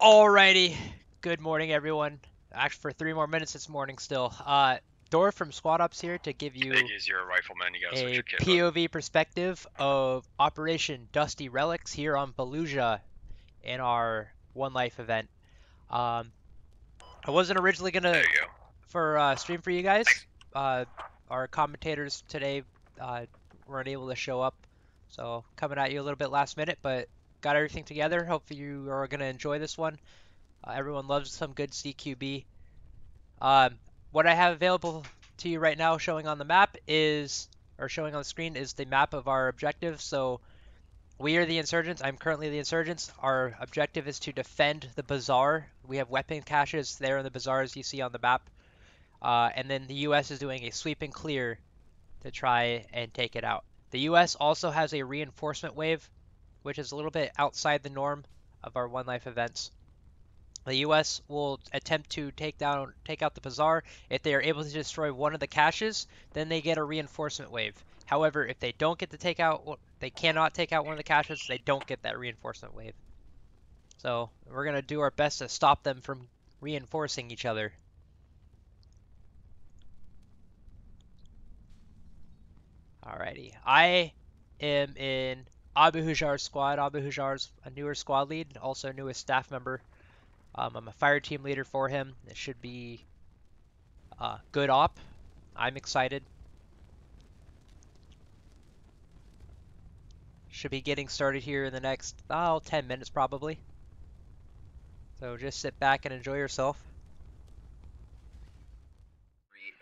Alrighty. Good morning, everyone. Actually, for three more minutes, it's morning still. Uh, Dorf from Squad Ops here to give you Iggy's you're a rifleman. You a your kit. up. POV perspective of Operation Dusty Relics here on Fallujah in our One Life event. Um, I wasn't originally gonna go. for uh, stream for you guys. Uh, our commentators today uh, weren't able to show up, so coming at you a little bit last minute, but got everything together. Hopefully you are gonna enjoy this one. Uh, everyone loves some good CQB. Um, what I have available to you right now, showing on the map is, or showing on the screen, is the map of our objective. So we are the insurgents. I'm currently the insurgents. Our objective is to defend the bazaar. We have weapon caches there in the bazaar, as you see on the map. Uh, and then the U.S. is doing a sweep and clear to try and take it out. The U.S. also has a reinforcement wave, which is a little bit outside the norm of our One Life events. The U.S. will attempt to take down, take out the bazaar. If they are able to destroy one of the caches, then they get a reinforcement wave. However, if they don't get to take out, they cannot take out one of the caches, they don't get that reinforcement wave. So we're gonna do our best to stop them from reinforcing each other. Alrighty, I am in Abu Hujar's squad. Abu Hujar's a newer squad lead, also newest staff member. Um, I'm a fire team leader for him. It should be uh, good op. I'm excited. Should be getting started here in the next, oh, 10 minutes probably. So just sit back and enjoy yourself.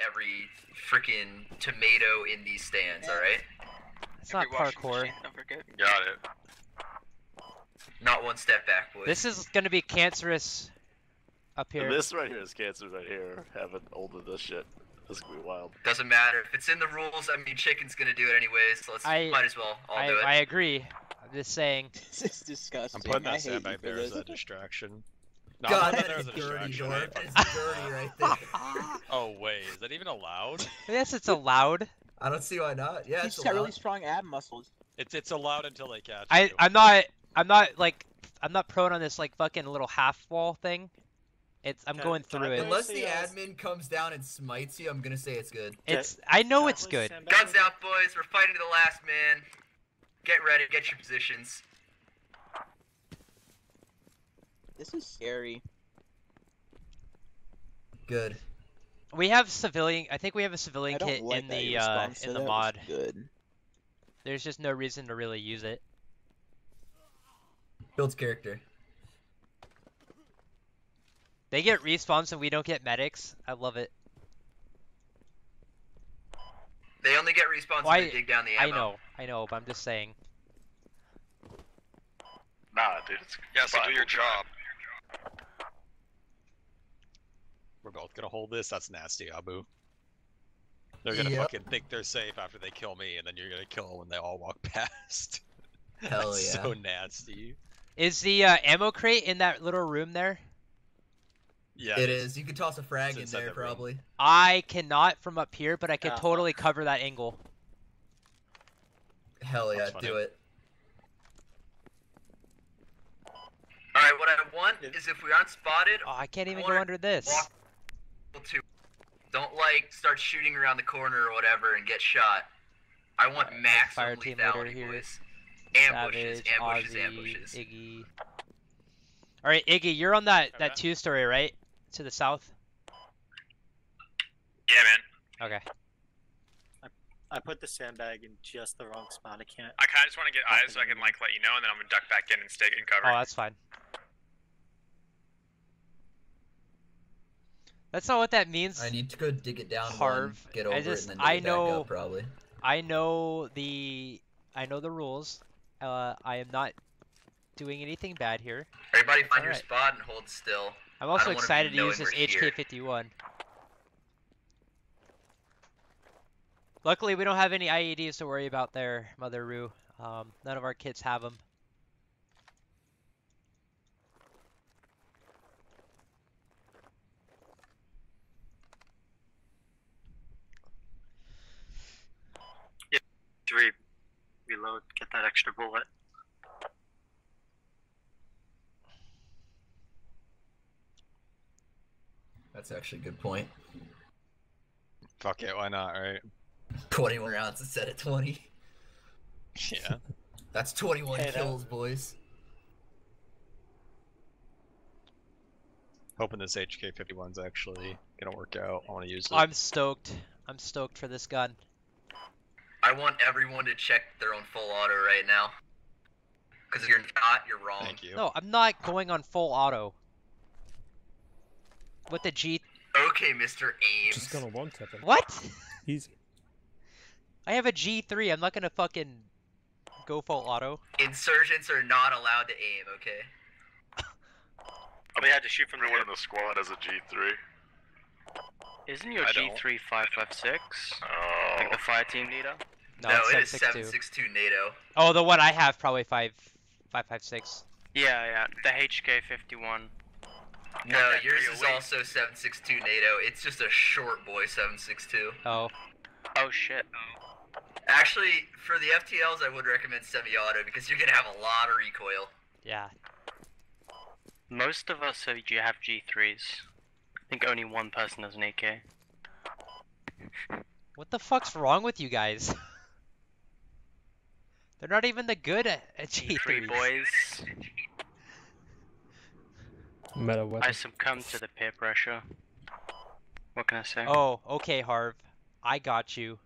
every freaking tomato in these stands, alright? It's not parkour. machine, Got it. Not one step back, boys. This is gonna be cancerous up here. This right here is cancer right here. Having old of this shit. This is gonna be wild. Doesn't matter. If it's in the rules, I mean, Chicken's gonna do it anyways, so let's I- might as well all I, do it. I agree. I'm just saying. This is disgusting. I'm putting I that hate sandbag you for there as a distraction. No, God, I'm that there is a dirty, distraction. Dorf. I- That is dirty right there. Oh wait, is that even allowed? Yes, it's allowed. I don't see why not. Yeah, He's it's got really strong ab muscles. It's it's allowed until they catch I you. I'm not I'm not like I'm not prone on this like fucking little half wall thing. It's I'm Can- going can through I it. Unless the See, uh, admin comes down and smites you, I'm gonna say it's good. It's I know Can it's good. stand Guns out, boys. We're fighting to the last man. Get ready. Get your positions. This is scary. Good. We have civilian. I think we have a civilian kit like in the uh, in the mod. Good. There's just no reason to really use it. Builds character. They get respawns and we don't get medics. I love it. They only get respawns Why- if they dig down the ammo. I know, I know, but I'm just saying. Nah, dude, it's Yeah, so do your we'll do it. job. We're both gonna hold this. That's nasty, Abu. They're gonna Yep. fucking think they're safe after they kill me, and then you're gonna kill them when they all walk past. Hell That's yeah. so nasty. Is the uh, ammo crate in that little room there? Yeah, It is. You could toss a frag in inside there, that room. probably. I cannot from up here, but I can Uh, totally cover that angle. Hell yeah, do it. Alright, what I want is if we aren't spotted, Oh, I can't even go under this. walk to. Don't like start shooting around the corner or whatever and get shot. I want Alright, maximum fire team leader lethality, here. boys. Ambushes, Savage, ambushes, Ozzy, ambushes. Iggy. All right, Iggy, you're on that Okay. that two story, right? To the south. Yeah, man. Okay. I put the sandbag in just the wrong spot. I can't. I kind of just want to get eyes so I can like let you know, and then I'm gonna duck back in and stay in cover. Oh, that's fine. That's not what that means. I need to go dig it down, one, Harv, get I over just- it, and then dig I it back know- up, probably. I know the I know the rules. Uh, I am not doing anything bad here. Everybody find your Alright. spot and hold still. I'm also don't wanna be excited to use this. HK51. Luckily, we don't have any IEDs to worry about there, Mother Rue. Um, none of our kids have them. Reload. Get that extra bullet. That's actually a good point. Fuck it, why not, right? 21 rounds instead of 20. Yeah. That's 21 Hey, that- kills, boys. Hoping this HK51's actually gonna work out. I want to use it. I'm stoked. I'm stoked for this gun. I want everyone to check their own full auto right now. Because if you're not, you're wrong. Thank you. No, I'm not going on full auto. With the G. Okay, Mr. Ames. Just gonna one tap him. What? Easy. I have a G3. I'm not gonna fucking go full auto. Insurgents are not allowed to aim, okay? Oh, they had to shoot from the Everyone in the squad as a G3. Isn't your I don't. G3 556? Oh. Like the fire team NATO? No, no, it's it is 762. 762 NATO. Oh, the one I have probably five, five, five, six. Yeah, yeah. The HK51. No, that yours is away. also 762 NATO. It's just a short boy 762. Oh, Oh shit. Actually, for the FTLs, I would recommend semi-auto because you're gonna have a lot of recoil. yeah. Most of us uh, have, you have G3s. I think only one person has an AK. What the fuck's wrong with you guys? They're not even the good at, at G3 G3s. boys. Meta I weapon. succumb to the peer pressure. What can I say? Oh, okay, Harv. I got you.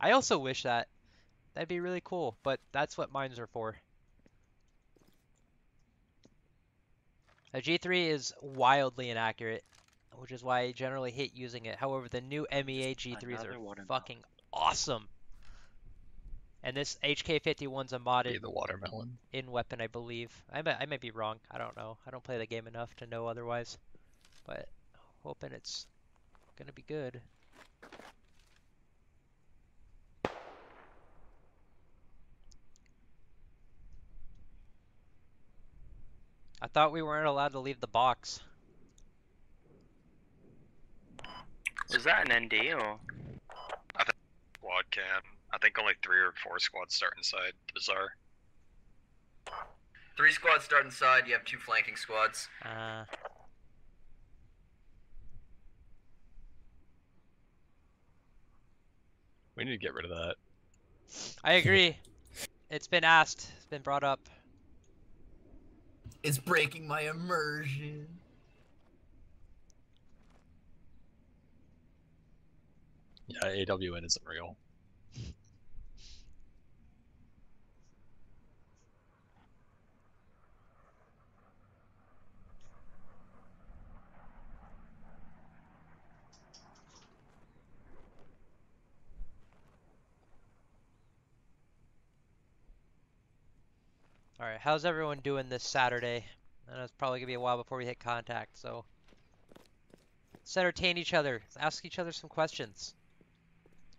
I also wish that. That'd be really cool, but that's what mines are for. A G3 is wildly inaccurate, which is why I generally hate using it. However, the new MEA G3s another are fucking awesome. And this HK51's a Be modded the watermelon. in weapon, I believe. I might, I might be wrong. I don't know. I don't play the game enough to know otherwise. But hoping it's gonna be good. I thought we weren't allowed to leave the box. Was that an ND or? Squad can. I think only three or four squads start inside the bazaar. Three squads start inside. You have two flanking squads. Uh, We need to get rid of that. I agree. it's been asked. It's been brought up. It's breaking my immersion. Yeah, AWN isn't real. All right, how's everyone doing this Saturday? I know it's probably gonna be a while before we hit contact, so let's entertain each other. Let's ask each other some questions.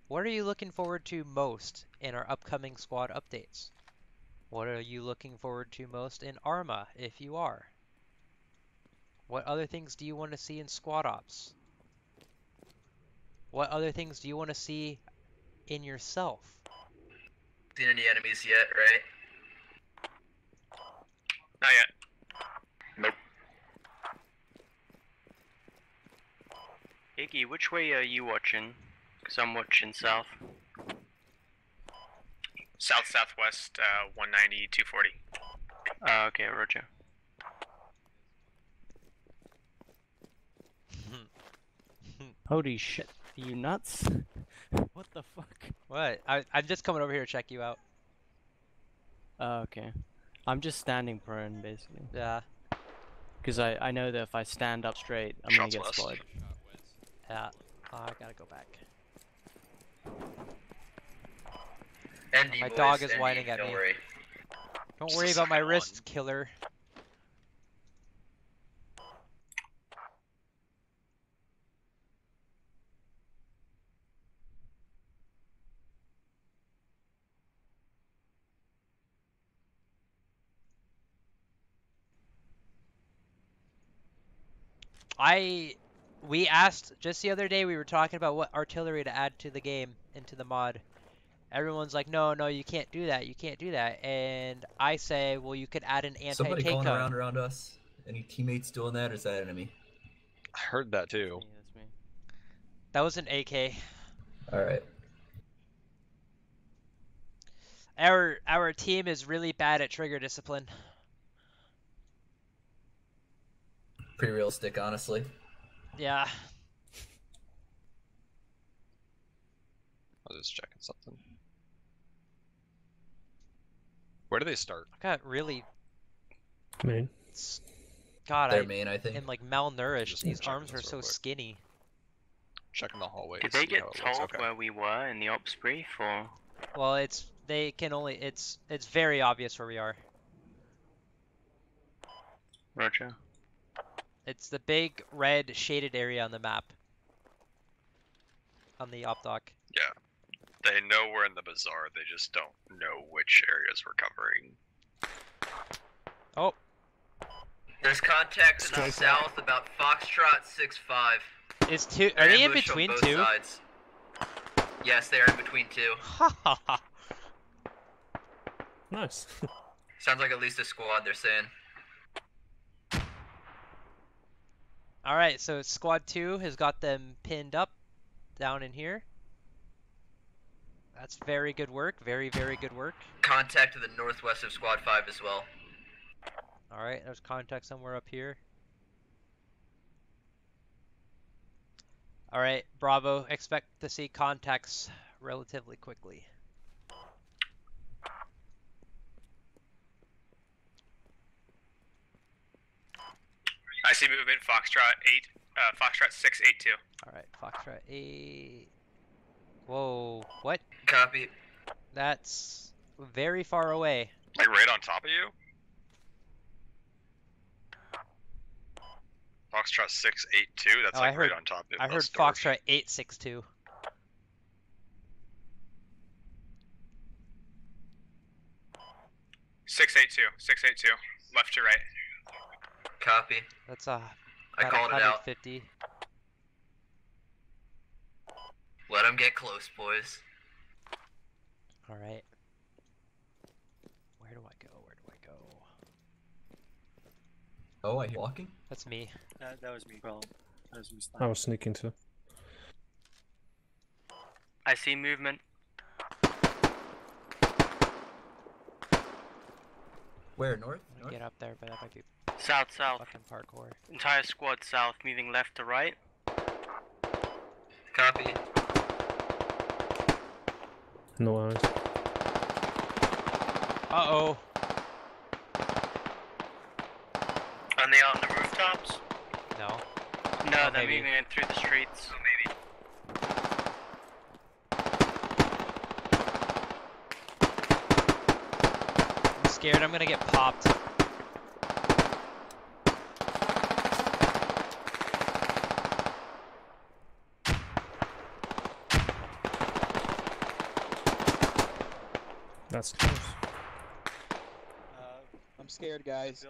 What are you looking forward to most in our upcoming squad updates? What are you looking forward to most in Arma, if you are? What other things do you want to see in squad ops? What other things do you want to see in yourself? Seen any enemies yet, right? Not yet. Nope. Iggy, which way are you watching? Because I'm watching south. South southwest, uh, 190, 240. Uh, okay, Roger. Holy shit. Are you nuts? what the fuck? What? I, I'm just coming over here to check you out. Oh, okay. I'm just standing prone, basically. Yeah, Because I, I know that if I stand up straight, I'm Shots gonna get west. spotted. yeah. Oh, I gotta go back. ND My boys, dog is ND, whining at don't me. Worry. Don't worry about my wrist, killer. I we asked just the other day we were talking about what artillery to add to the game into the mod. Everyone's like, no, no, you can't do that. You can't do that. And I say, well, you could add an anti-tank calling gun. around around us. Any teammates doing that, or is that enemy? I heard that too. Yeah. That was an AK. All right. Our our team is really bad at trigger discipline. Pretty realistic, honestly. Yeah. I was just checking something. Where do they start? I got really Main. s- God, Their I main, I think. And like malnourished. These arms this are so real quick. skinny. Checking the hallway. Did they get how it looks. told Okay. where we were in the ops brief, or Well, it's they can only it's it's very obvious where we are. Roger? It's the big red shaded area on the map. On the op dock. They know we're in the bazaar. They just don't know which areas we're covering. Oh, There's contact to the Straight south about Foxtrot 6-5. is two? They're they in between two? Sides. Yes, they are in between two. Ha ha ha. Nice. Sounds like at least a squad. They're saying. All right, so squad two has got them pinned up down in here. That's very good work. Very very good work. Contact to the northwest of Squad 5 as well. All right, there's contact somewhere up here. All right, Bravo. Expect to see contacts relatively quickly. I see movement. Foxtrot eight. Uh, Foxtrot six eight two. All right, Foxtrot eight. Whoa, what? Copy. That's very far away. Like right on top of you? Foxtrot 682, that's Oh, I like heard- right on top of I heard us doors. Foxtrot eight six two. Six eight two. Six eight two. Left to right. Copy. That's uh, I about called it out. 150. Let them get close, boys. All right. Where do I go? Where do I go? Oh, I hear walking. That's me. That, that was me, bro. That was me. I was sneaking too. I see movement. Where north? North? get up there, but that might be South south. fucking parkour. Entire squad south, moving left to right. Copy. No eyes. Uh oh. Are they on the rooftops? No. No, Oh, they're maybe. moving in through the streets. I'm scared I'm gonna get popped. That's close. Uh, I'm scared, guys.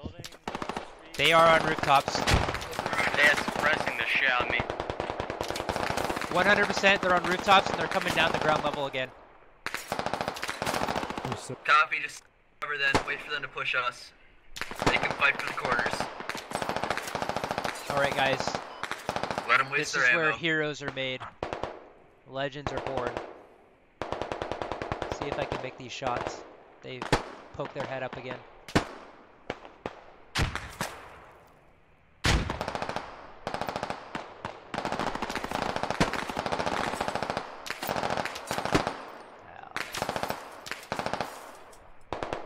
They are on rooftops. They're suppressing the shit out of me. 100% they're on rooftops and they're coming down the ground level again. Copy. Just cover then. Wait for them to push us. They can fight for the corners. Alright, guys. Let them waste This their is where heroes are made. Legends are born. See if I can make these shots. They poke their head up again.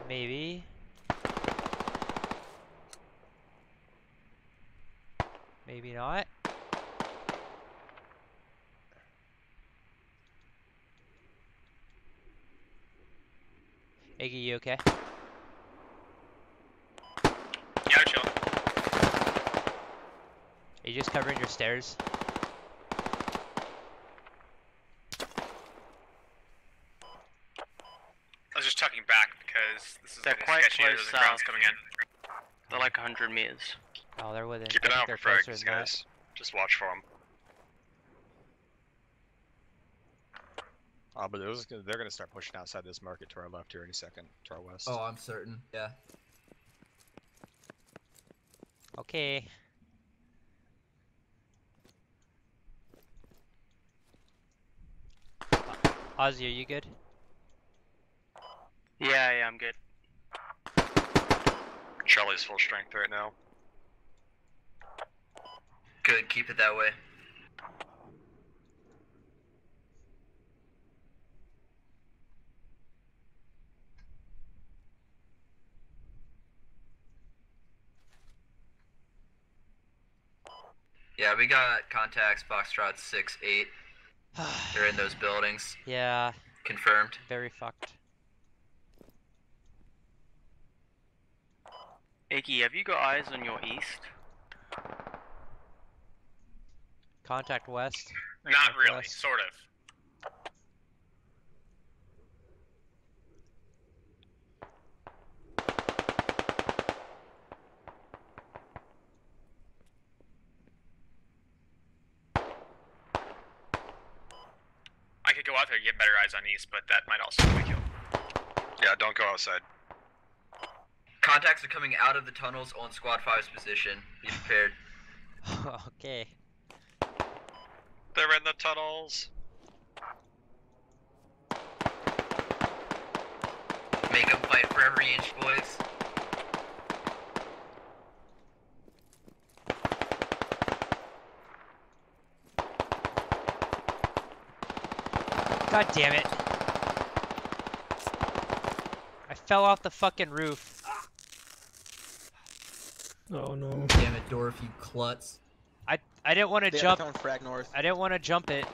Maybe. Maybe not. Iggy, you okay? Yeah, I'm chilling. Are you just covering your stairs? I was just tucking back because this is They're quite sketchy. close There's the crowds uh, coming in. They're like 100 meters. Oh, they're within. Keep I an eye out they're for closer fragments, that. guys. Just watch for them. Uh, but those, they're gonna start pushing outside this market to our left here any second, to our west. Oh, I'm certain. Yeah. Okay. Ozzy, are you good? Yeah, yeah, I'm good. Charlie's full strength right now. Good, keep it that way. Yeah, we got contacts, Foxtrot 6, 8. They're in those buildings. yeah, Confirmed. very fucked. Iggy, have you got eyes on your east? Contact west. Not really, Northwest. sort of. There and get better eyes on east, but that might also be kill. Yeah, don't go outside. Contacts are coming out of the tunnels on Squad 5's position. Be prepared. okay. They're in the tunnels. Make them fight for every inch, boys. God damn it. I fell off the fucking roof. Oh no. Damn it, Dorf, you klutz. I I didn't want to jump. to come frag north. I didn't want to jump it.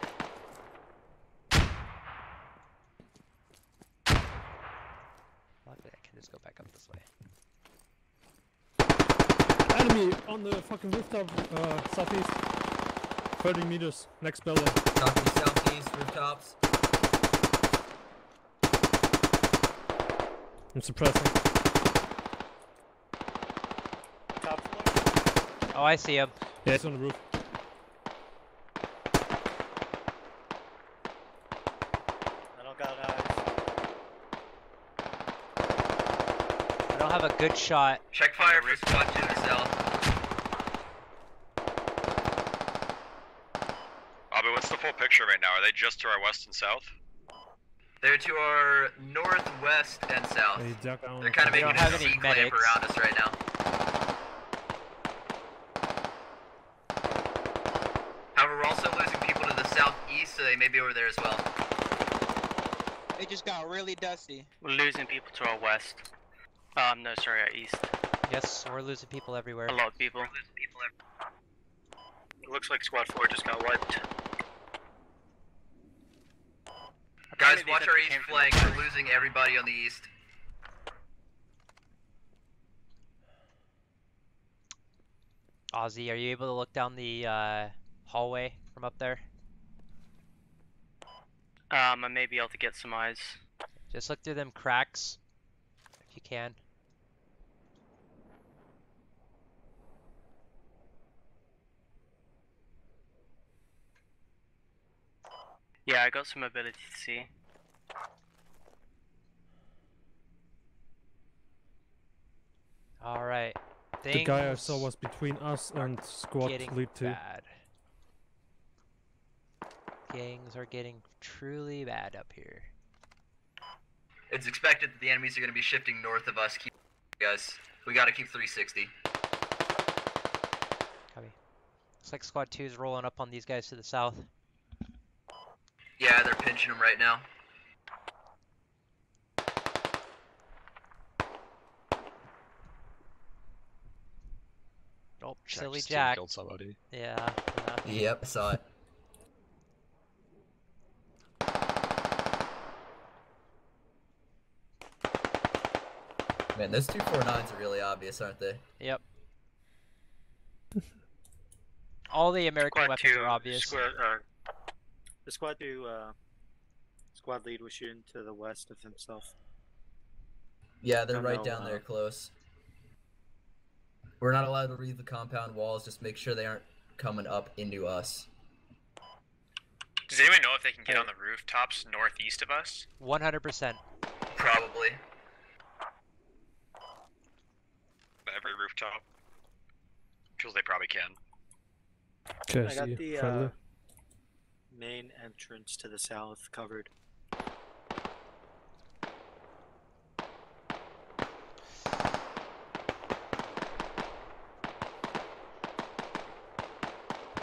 Luckily, I can just go back up this way. Enemy on the fucking rooftop, uh, southeast. 30 meters, next building. Copy southeast rooftops. I'm suppressing. Top floor. Oh, I see him. Yeah, it's on the roof. I don't got eyes. I don't have a good shot. Check fire for Squad 2 to the south. Bobby, what's the full picture right now? Are they just to our west and south? They're to our northwest and south. They duck down. They're kind of We making don't a have any C clamp medics. around us right now. However, we're also losing people to the southeast, so they may be over there as well. It just got really dusty. We're losing people to our west. Um, no, sorry, our east. Yes, we're losing people everywhere. A lot of people. It looks like Squad 4 just got wiped. Guys, watch our east flank. We're losing everybody on the east. Ozzy, are you able to look down the uh, hallway from up there? Um, I may be able to get some eyes. Just look through them cracks, if you can. Yeah, I got some ability to see. All right. The guy I saw was between us and squad getting lead 2. bad. Gangs are getting truly bad up here. It's expected that the enemies are going to be shifting north of us. Keep guys. We got to keep 360. Copy. Looks like Squad 2 is rolling up on these guys to the south. Yeah, they're pinching them right now. Oh, Jack silly Jack. Killed somebody. Yeah. yeah. Yep, saw it. Man, those two four nines are really obvious, aren't they? Yep. All the American Squad weapons 2, are obvious. Squad, uh, the Squad 2, uh, squad lead was shooting to the west of himself. Yeah, they're right no, down uh, there close. We're not allowed to read the compound walls, just make sure they aren't coming up into us. Does anyone know if they can get on the rooftops northeast of us? 100%. Probably. Every rooftop. Because they probably can. Okay, I got see, the friendly. uh, main entrance to the south covered.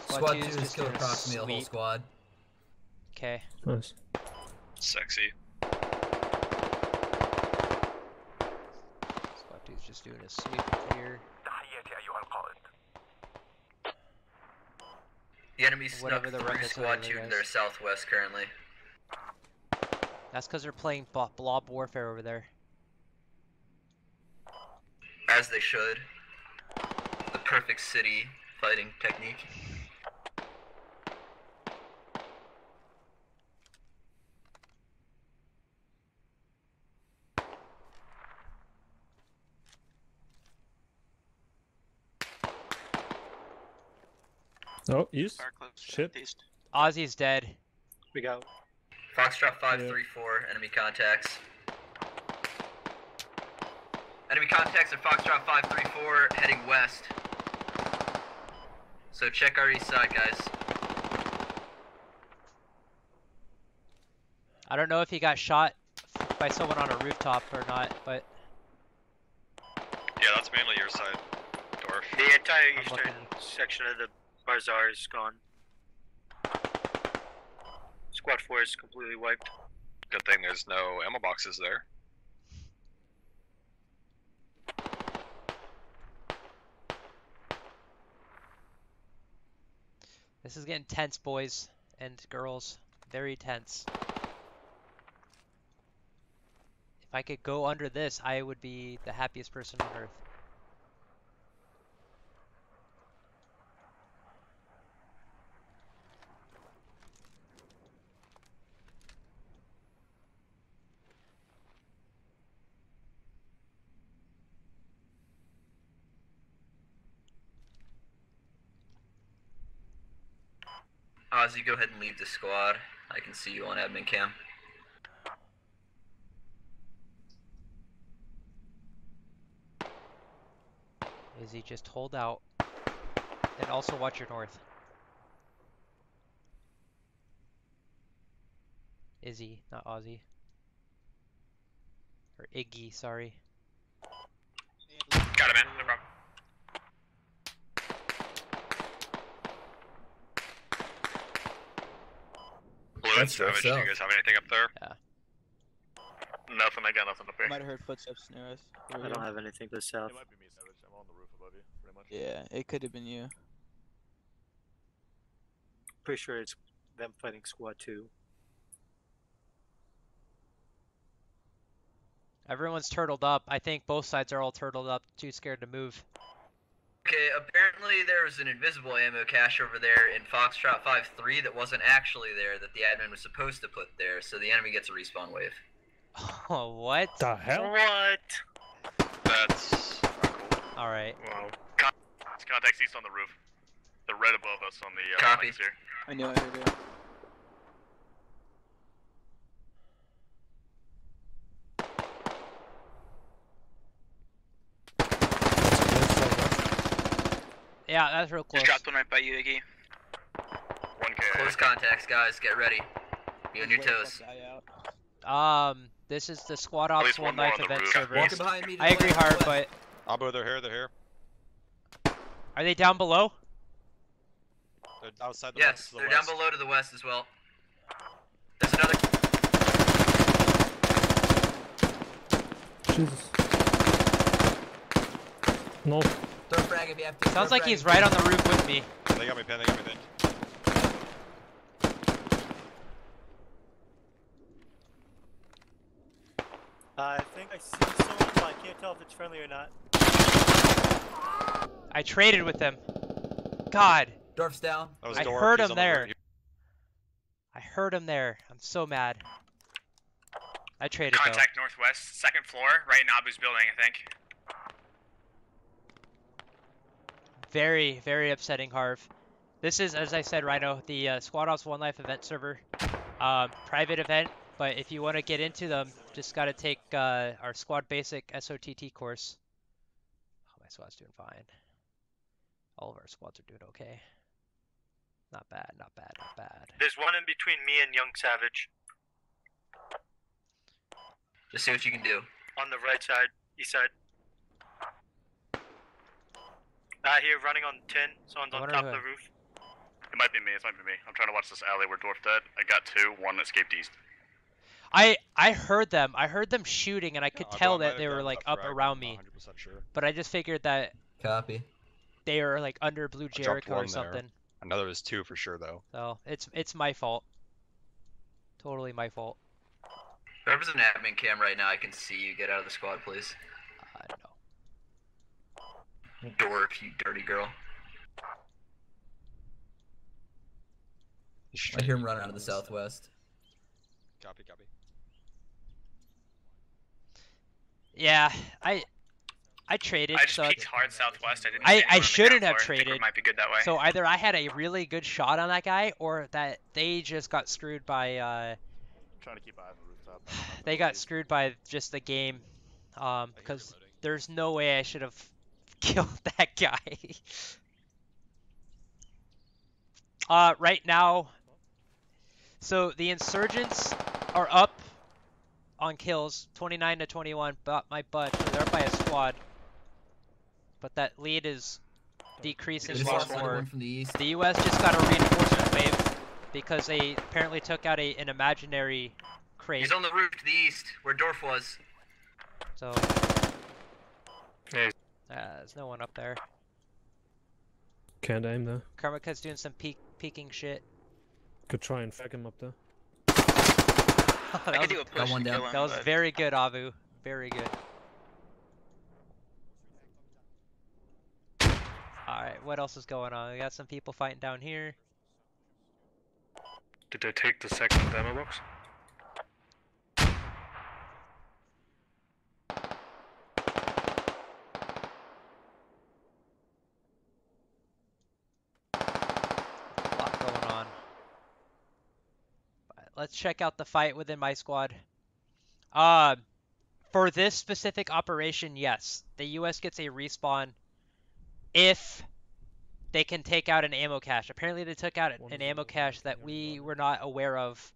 Squad two two's has just killed doing a approximately a whole squad. Okay. Nice. Sexy. Squad two's just doing a sweep and clear. The enemy snuck Whatever the through ruckus squad two there, to their southwest currently. That's because they're playing blob warfare over there. As they should. The perfect city fighting technique. Oh, east. Shit. Southeast. Ozzy's dead. We got Foxtrot 534, enemy contacts. Enemy contacts at Foxtrot 534 heading west. So check our east side, guys. I don't know if he got shot by someone on a rooftop or not, but Yeah, that's mainly your side, Dorf. the entire I'm eastern looking. section of the bazaar is gone. Squad four is completely wiped. Good thing there's no ammo boxes there. this is getting tense, boys and girls. Very tense. If I could go under this, I would be the happiest person on earth. Ozzy, go ahead and leave the squad. I can see you on admin cam. Is he just hold out? And also watch your north. Izzy, not Ozzy. Or Iggy, sorry. Got him in. No problem. Blue and That's Savage, do yourself. you guys have anything up there? Yeah. Nothing, I got nothing up here. Might have heard footsteps near us. I don't here. have anything to the south. It might be me, Savage. I'm on the roof above you, pretty much. Yeah, it could have been you. Pretty sure it's them fighting squad two. Everyone's turtled up. I think both sides are all turtled up, too scared to move. Okay, apparently there was an invisible ammo cache over there in Foxtrot 5-3 that wasn't actually there that the admin was supposed to put there, so the enemy gets a respawn wave. Oh, what? The hell? What? That's not cool. Alright. Wow. It's contacts east on the roof. The red above us on the uh, Copy. here. I knew I heard it. Yeah, that's real close. Just dropped one right by you, Iggy. 1K. Close contacts, guys. Get ready. Be on your toes. fuck guy out. Um, this is the Squad Ops One one Life on event roof. server. Walking behind me. to I agree, left, Hard, west. but Abu, they're here, they're here. are they down below? They're outside the Yes, west, the they're west. down below to the west as well. There's another. Jesus. No. Throw frag if you have to. Sounds throw like frag he's right on the roof with me. They got me pinned, they got me pinned. I think I see someone, but I can't tell if it's friendly or not. I traded with them. God, to. Dorf's down. Was I Dorf, heard he's him on the there. I heard him there. I'm so mad. I traded though. Contact northwest, second floor, right in Abu's building, I think. Very, very upsetting, Harv. This is, as I said, Rhino, the uh, Squad Ops One Life event server. Um, private event, but if you want to get into them, just got to take uh, our Squad Basic SOTT course. Oh, my squad's doing fine. All of our squads are doing okay. Not bad, not bad, not bad. There's one in between me and Young Savage Just see what you can do. on the right side, east side. Out here running on 10, someone's oh, on top of the roof. It might be me. It might be me. I'm trying to watch this alley where Dorf dead. I got two. One escaped east. I I heard them. I heard them shooting, and I could oh, I'll tell that they were like up up frag, around I'm me. 100% sure. But I just figured that Copy. they were like under Blue dropped Jericho or one there. something. I know there was two for sure though. So it's it's my fault. Totally my fault. Whoever's an admin cam right now, I can see you. Get out of the squad, please. I don't know. Dork, you dirty girl. I hear him running out of the southwest. Copy, copy. Yeah, I I traded. I just so peeked it's- hard southwest. I didn't. I, I anyone on the shouldn't have floor. Think we traded. Might be good that way. So either I had a really good shot on that guy, or that they just got screwed by. Uh, Trying to keep eye on the rooftop. they got screwed by just the game, um, because there's no way I should have killed that guy. uh, right now, so the insurgents are up on kills, 29 to 21, but my butt. They're up by a squad, but that lead is decreasing Just more and more. from the east. The U.S. just got a reinforcement wave because they apparently took out a, an imaginary crate. He's on the roof to the east, where Dorf was. So, Yeah. Uh, there's no one up there. Can't aim there. Karmaka's doing some peek peeking shit. Could try and fag him up there. that I was, could do a push one down. him, that was but- very good, Abu. Very good. Alright, what else is going on? We got some people fighting down here. Did they take the second demo box? A lot going on. But let's check out the fight within my squad. Uh, for this specific operation, yes, the U.S. gets a respawn if they can take out an ammo cache. Apparently, they took out an- an ammo cache that we were not aware of.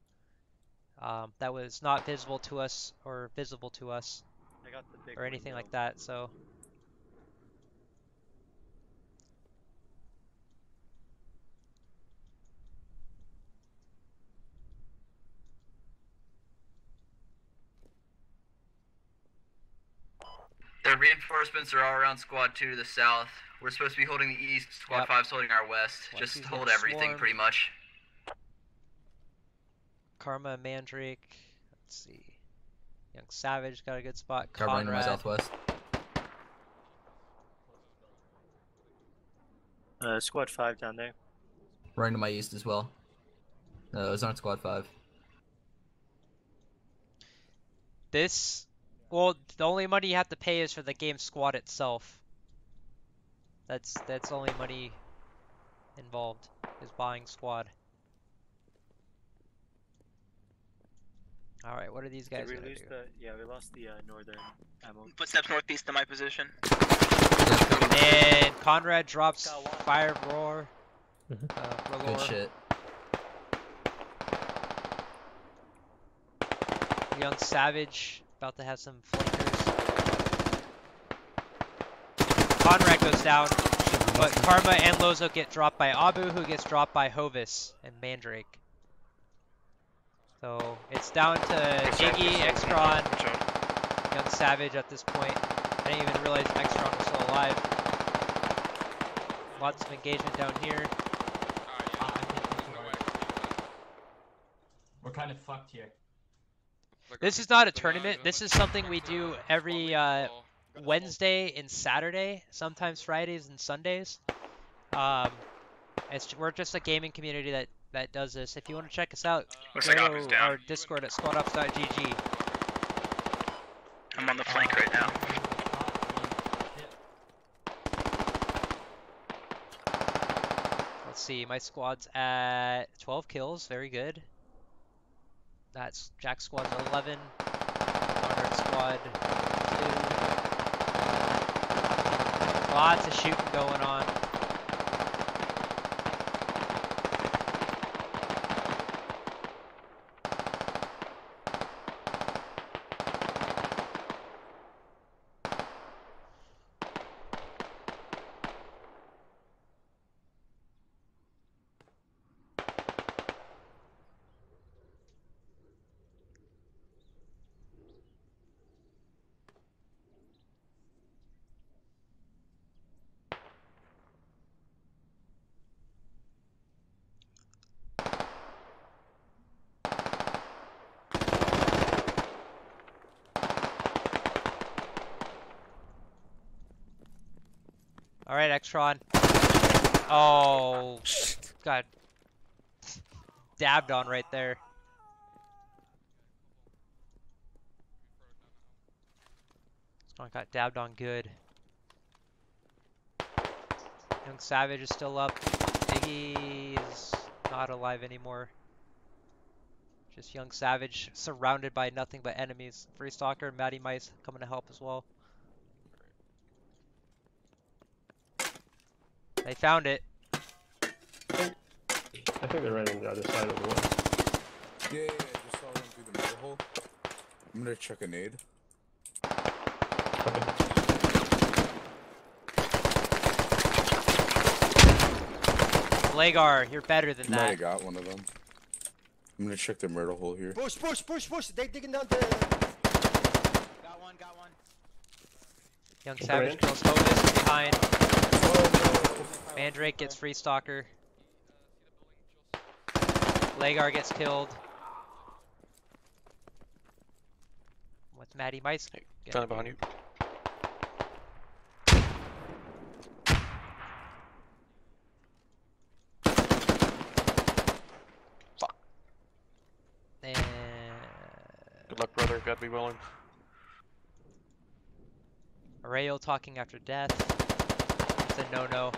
Um, that was not visible to us or visible to us I got the big or anything like that. So. Their reinforcements are all around Squad 2 to the south. We're supposed to be holding the east. Squad Yep. 5's holding our west. Squad Just hold everything swarmed. pretty much. Karma, Mandrake. Let's see. Young Savage got a good spot. Car running to my southwest. Uh, squad five down there. Running to my east as well. No, those aren't Squad 5. This, well, the only money you have to pay is for the game squad itself. That's that's only money involved is buying squad. All right, what are these guys Did we gonna lose do? the? Yeah, we lost the uh, northern ammo. Footsteps northeast of my position. And Conrad drops fire roar. Mhm. Uh, Good shit. Young Savage about to have some flankers. Conrad goes down, but Karma and Lozo get dropped by Abu, who gets dropped by Hovis and Mandrake. So it's down to Iggy, Extron, Young Savage at this point. I didn't even realize Extron was still alive. Lots of engagement down here. Uh, We're kind of fucked here. This is not a tournament. This is something we do every uh, Wednesday and Saturday, sometimes Fridays and Sundays. Um, it's we're just a gaming community that that does this. If you want to check us out, Looks go like to our Discord at squadops.gg. I'm on the flank right now. Let's see, my squad's at 12 kills, very good. That's Jack squad's 11. Conrad squad 2. Lots of shooting going on. All right, Extron. Oh, got dabbed on right there. Extron got dabbed on good. Young Savage is still up. Iggy is not alive anymore. Just Young Savage surrounded by nothing but enemies. Free Stalker, Matty Mice coming to help as well. They found it. I think they're right on the other side of the woods. Yeah, yeah, yeah, I just saw one through the middle hole. I'm gonna check a nade. Blagar, you're better than Might that. have got one of them. I'm gonna check the myrtle hole here. Push, push, push, push. They digging down the. Got one, got one. Young Go Savage in. kills Hovis behind. Oh, Mandrake gets Free Stalker. Lagar gets killed. What's Matty Mice? get? Down behind you. And Good luck, brother. Gotta be willing. Areo talking after death. It's a no-no.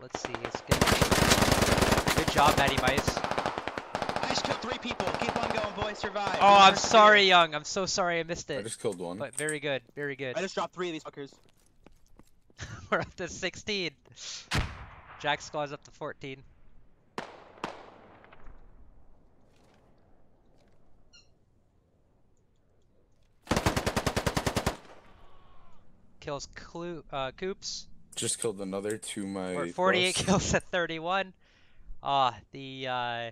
Let's see. It's good. Good job, Matty Mice. I just killed three people. Keep on going, boys. Survive. Oh, I'm persevere. sorry, Young. I'm so sorry I missed it. I just killed one. But very good. Very good. I just dropped three of these fuckers. We're up to 16. Jack squad's up to 14. Kills Clu uh, Coops. Just killed another to my. Or 48 left. kills at 31. Ah, the uh,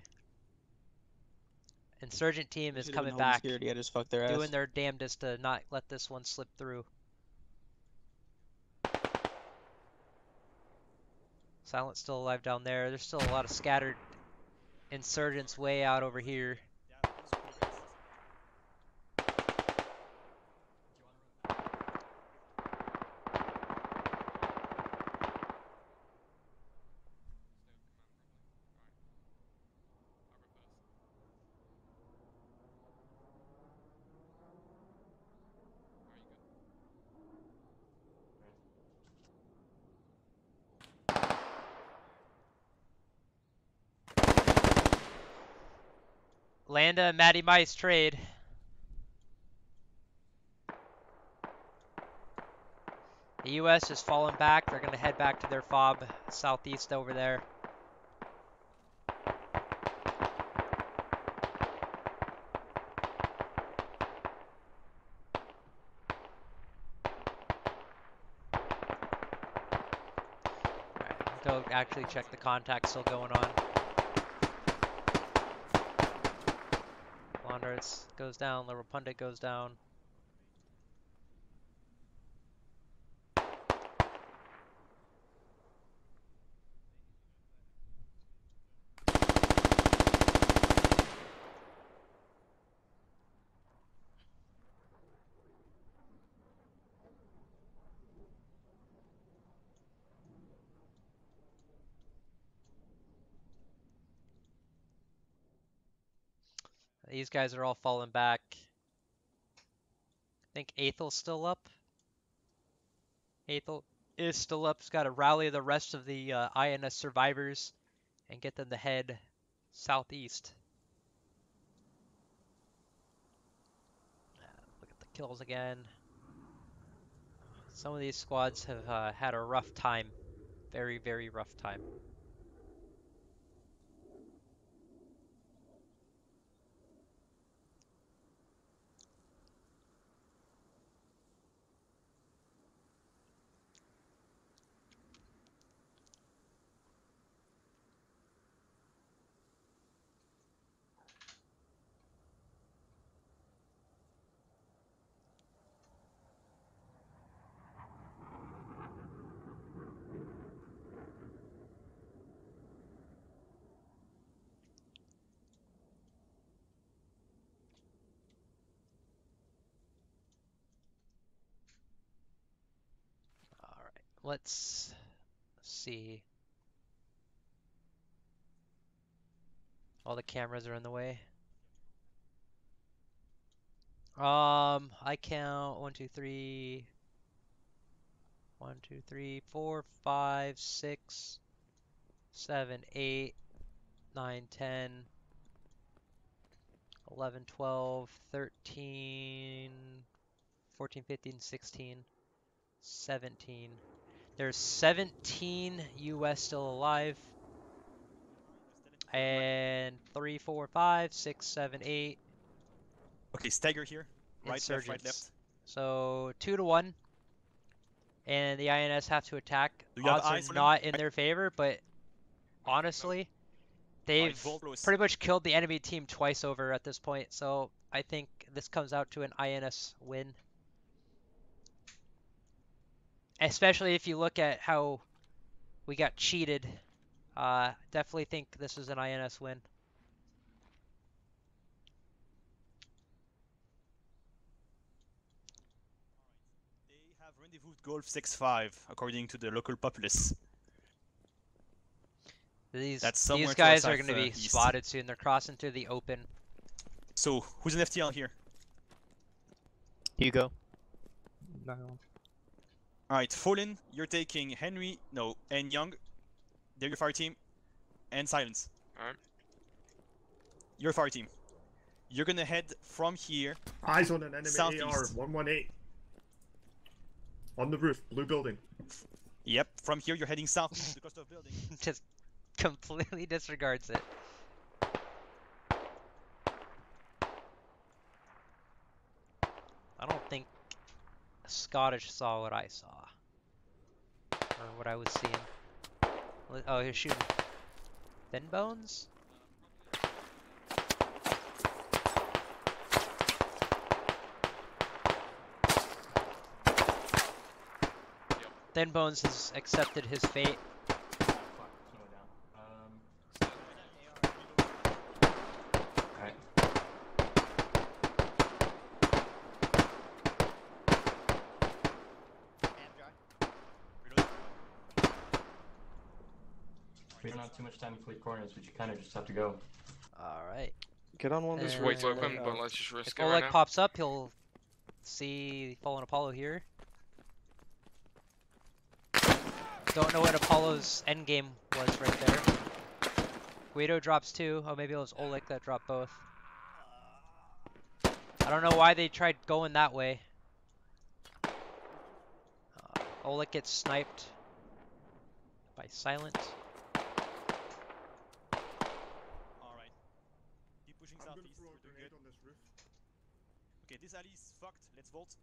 insurgent team is coming back, security, I just fucked their doing ass. their damnedest to not let this one slip through. Silent's still alive down there. There's still a lot of scattered insurgents way out over here. Landa and Matty Mice trade. The US is falling back. They're going to head back to their fob southeast over there. Alright, go actually check the contact still going on. Wanderers goes down, Little Pundit goes down. These guys are all falling back. I think Athel's still up. Athel is still up. He's got to rally the rest of the uh, INS survivors and get them to head southeast. Uh, Look at the kills again. Some of these squads have uh, had a rough time. Very, very rough time. Let's see. All the cameras are in the way. Um, I count one, two, three, one, two, three, four, five, six, seven, eight, nine, ten, eleven, twelve, thirteen, fourteen, fifteen, sixteen, seventeen. There's 17 US still alive. And three, four, five, six, seven, eight. Okay, stagger here. Right, left, right, left. So two to one, and the INS have to attack. Do you have Odds are not in their favor, but honestly, they've pretty much killed the enemy team twice over at this point. So I think this comes out to an INS win. Especially if you look at how we got cheated. Uh, definitely think this is an INS win. They have rendezvous Golf 6-5, according to the local populace. These That's somewhere these guys are going to be east. spotted soon. They're crossing to the open. So, who's an FTL here? Hugo. Alright, Fallen, you're taking Henry, no, and Young. They're your fire team. And Silence. Alright. Your fire team. You're gonna head from here. Eyes on an enemy Southeast. AR 118. On the roof, blue building. Yep, from here you're heading south to the coast of building. Just completely disregards it. I don't think Scottish saw what I saw. Or what I was seeing. Oh, he's shooting. Thin bones? Thin Bones has accepted his fate. We don't have too much time to flip corners, but you kind of just have to go. Alright. Get on one of This these wait's roofs, open, uh, but let's just risk If it Oleg right now. pops up, he'll see Fallen Apollo here. Don't know what Apollo's endgame was right there. Guido drops two. Oh, maybe it was Oleg that dropped both. I don't know why they tried going that way. Uh, Oleg gets sniped by Silent. Alright. Keep pushing southeast. We're doing good. on this roof. Okay, this alley is fucked. Let's vault.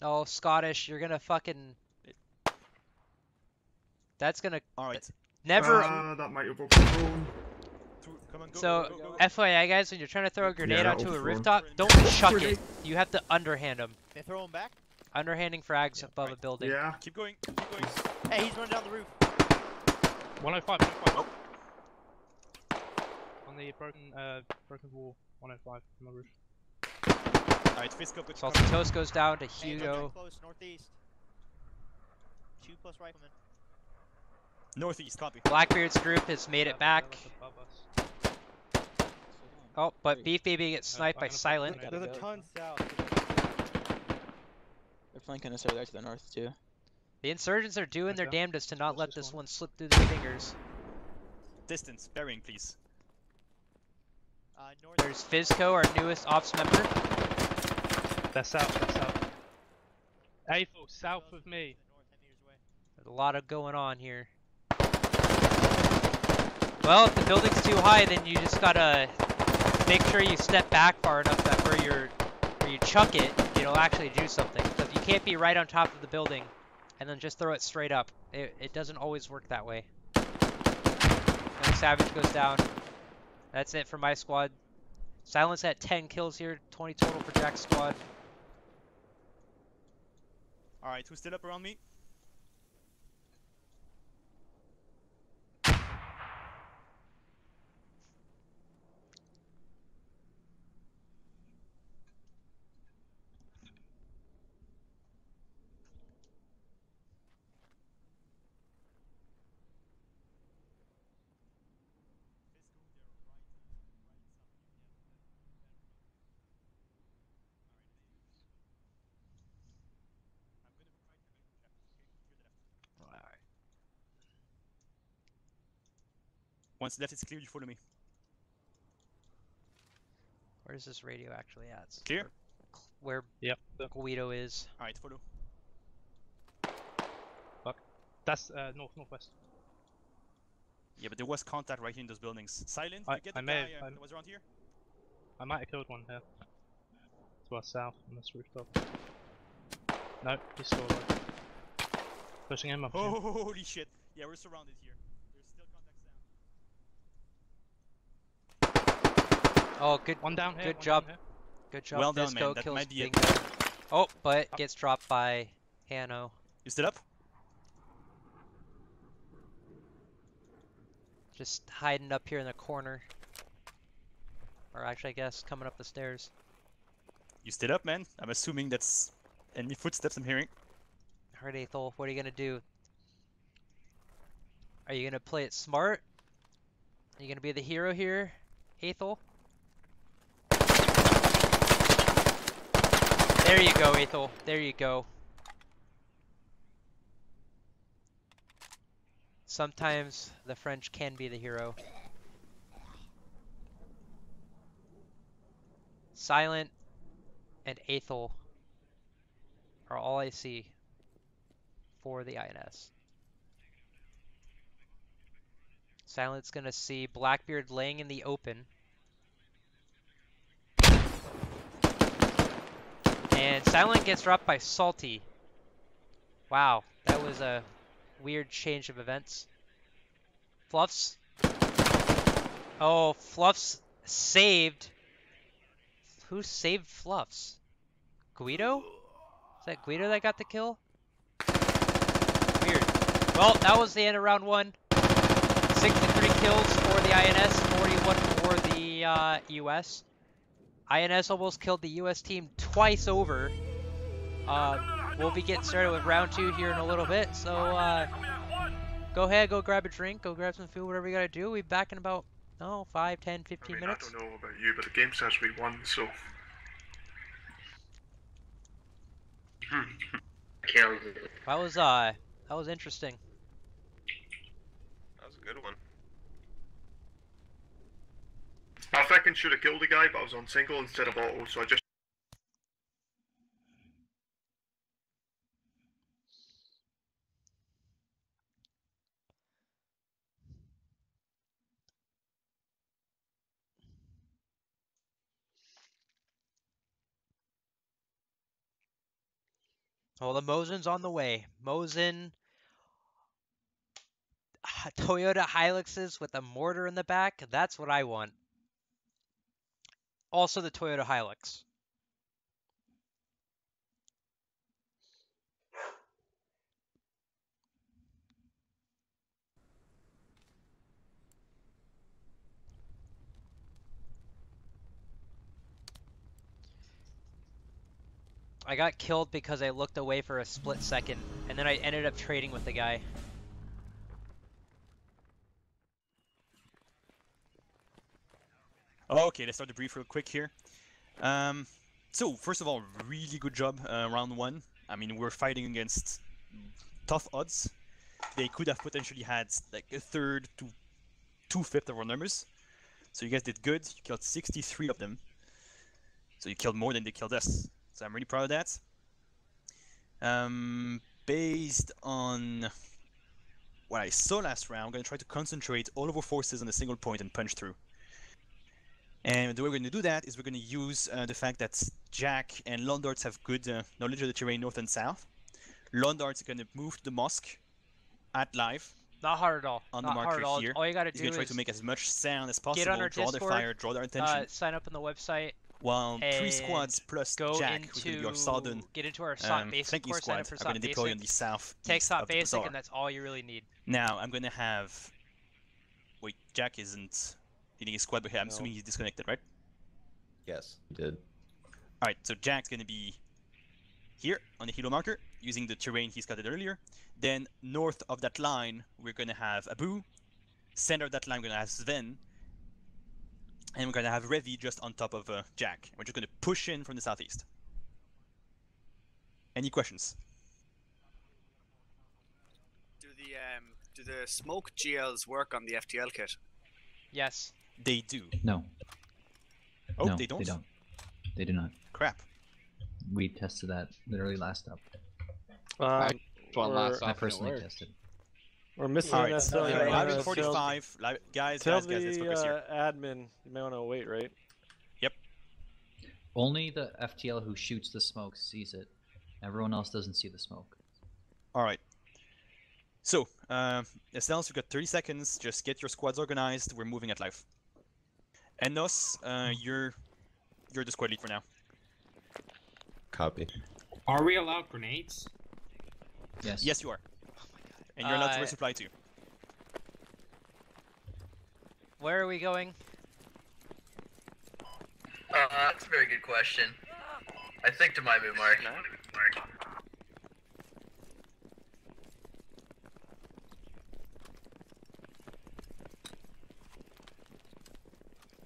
Oh, Scottish, you're gonna fucking. That's gonna. Alright. Never. Ah, that might have overthrown. Come on, go, So, go, go, go. FYI, guys, when you're trying to throw a grenade that onto a overthrown. rooftop, don't chuck it. You have to underhand them. They throw him back? Underhanding frags above a building. Yeah. Keep going. Keep going. Hey, he's running down the roof. 105, 105. On the broken, uh, broken wall, 105 on the roof. Alright, Fist up with Salty Toast goes down to Hey, they're Hugo. close, northeast. Two plus riflemen. Northeast, copy. Blackbeard's group has made it back. Oh, but Beef Baby gets sniped by I'm gonna put Silent. There's a ton south. They're flanking us over there to the north too. The insurgents are doing their damnedest to not let this this one? one slip through their fingers. Distance, bearing, please. Uh, north. There's Fizco, our newest ops member. They're south, they're south. Eiffel, south of me. North, 10 meters away. There's a lot of going on here. Well, if the building's too high, then you just gotta make sure you step back far enough that where you're where you chuck it, it'll actually do something. Because you can't be right on top of the building and then just throw it straight up. It, it doesn't always work that way. Savage goes down. That's it for my squad. Silence at 10 kills here, 20 total for Jack's squad. Alright, who's still up around me? Once left is clear, you follow me. Where's this radio actually at? Clear? Where Yep. Guido is. Alright, follow. Fuck. That's uh, north northwest. Yeah, but there was contact right here in those buildings. Silent, I- you get I the may guy have- uh, that was around here? I might have killed one here. To our south on this rooftop. Nope, he's still alive. Pushing him up. Oh, holy shit. Yeah, we're surrounded here. There's still contact sound. Oh, good. One down here, Good one job. down. Good job. Well done, Visco man. That kills might be it. Bingo. Oh, but gets dropped by Hano. You stood up? Just hiding up here in the corner. Or actually, I guess coming up the stairs. You stood up, man? I'm assuming that's enemy footsteps I'm hearing. Alright, Aethel, what are you gonna do? Are you gonna play it smart? Are you gonna be the hero here, Aethel? There you go, Ethel. There you go. Sometimes the French can be the hero. Silent and Aethel are all I see for the INS. Silent's gonna see Blackbeard laying in the open. And Silent gets dropped by Salty. Wow, that was a weird change of events. Fluffs. Oh, Fluffs saved. Who saved Fluffs? Guido? Is that Guido that got the kill? Weird. Well, that was the end of round one. 63 kills for the INS, 41 for the uh, US. INS almost killed the US team twice over. Uh, we'll be getting started with round two here in a little bit, so uh, go ahead, go grab a drink, go grab some food, whatever you gotta do. We'll be back in about, oh, 5, 10, 15 I mean, minutes. I don't know about you, but the game says we won, so. Killed it. That was, uh, that was interesting. That was a good one. I fucking should have killed the guy, but I was on single instead of auto, so I just. Well, the Mosin's on the way. Mosin, Toyota Hiluxes with a mortar in the back. That's what I want. Also, the Toyota Hilux. I got killed because I looked away for a split second, and then I ended up trading with the guy. Okay, let's start the brief real quick here. Um, so, first of all, really good job uh, round one. I mean, we're fighting against tough odds. They could have potentially had like a third to two-fifth of our numbers. So you guys did good. You killed 63 of them. So you killed more than they killed us. So I'm really proud of that. Um, based on what I saw last round, I'm going to try to concentrate all of our forces on a single point and punch through. And the way we're going to do that is we're going to use uh, the fact that Jack and Londarts have good uh, knowledge of the terrain north and south. Londarts are going to move to the mosque at live. Not hard at all. On Not the hard marker at all. here. All you gotta do to try is to make as much sound as possible, Get on our draw Discord, their fire, draw their attention. Uh, sign up on the website. Well, three squads plus go Jack, who's going to be our southern get into our SOT um, basic flanking course, sign up squad, for are gonna deploy on the south Take SOT basic, and that's all you really need. Now I'm going to have. Wait, Jack isn't leading his squad, but I'm No. assuming he's disconnected, right? Yes, he did. Alright, so Jack's gonna be here on the helo marker, using the terrain he scouted earlier. Then north of that line, we're gonna have Abu. Center of that line, we're gonna have Sven. And we're gonna have Revi just on top of uh, Jack. We're just gonna push in from the southeast. Any questions? Do the um, do the smoke GLs work on the FTL kit? Yes. They do. No. Oh, no, they don't? They don't. They do not. Crap. We tested that literally last up. Um, one last I personally tested. We're missing Alright, an SL. uh, you might wanna 1145. Li- guys, Tell, guys, guys, let's the focus here. uh, admin. You may want to wait, right? Yep. Only the FTL who shoots the smoke sees it. Everyone else doesn't see the smoke. Alright. So, uh, Estelle, you've got 30 seconds. Just get your squads organized. We're moving at life. And us, uh, you're you're the squad lead for now. Copy. Are we allowed grenades? Yes. Yes, you are. And you're allowed to Uh, resupply too. Where are we going? Uh, that's a very good question. I think to my move mark.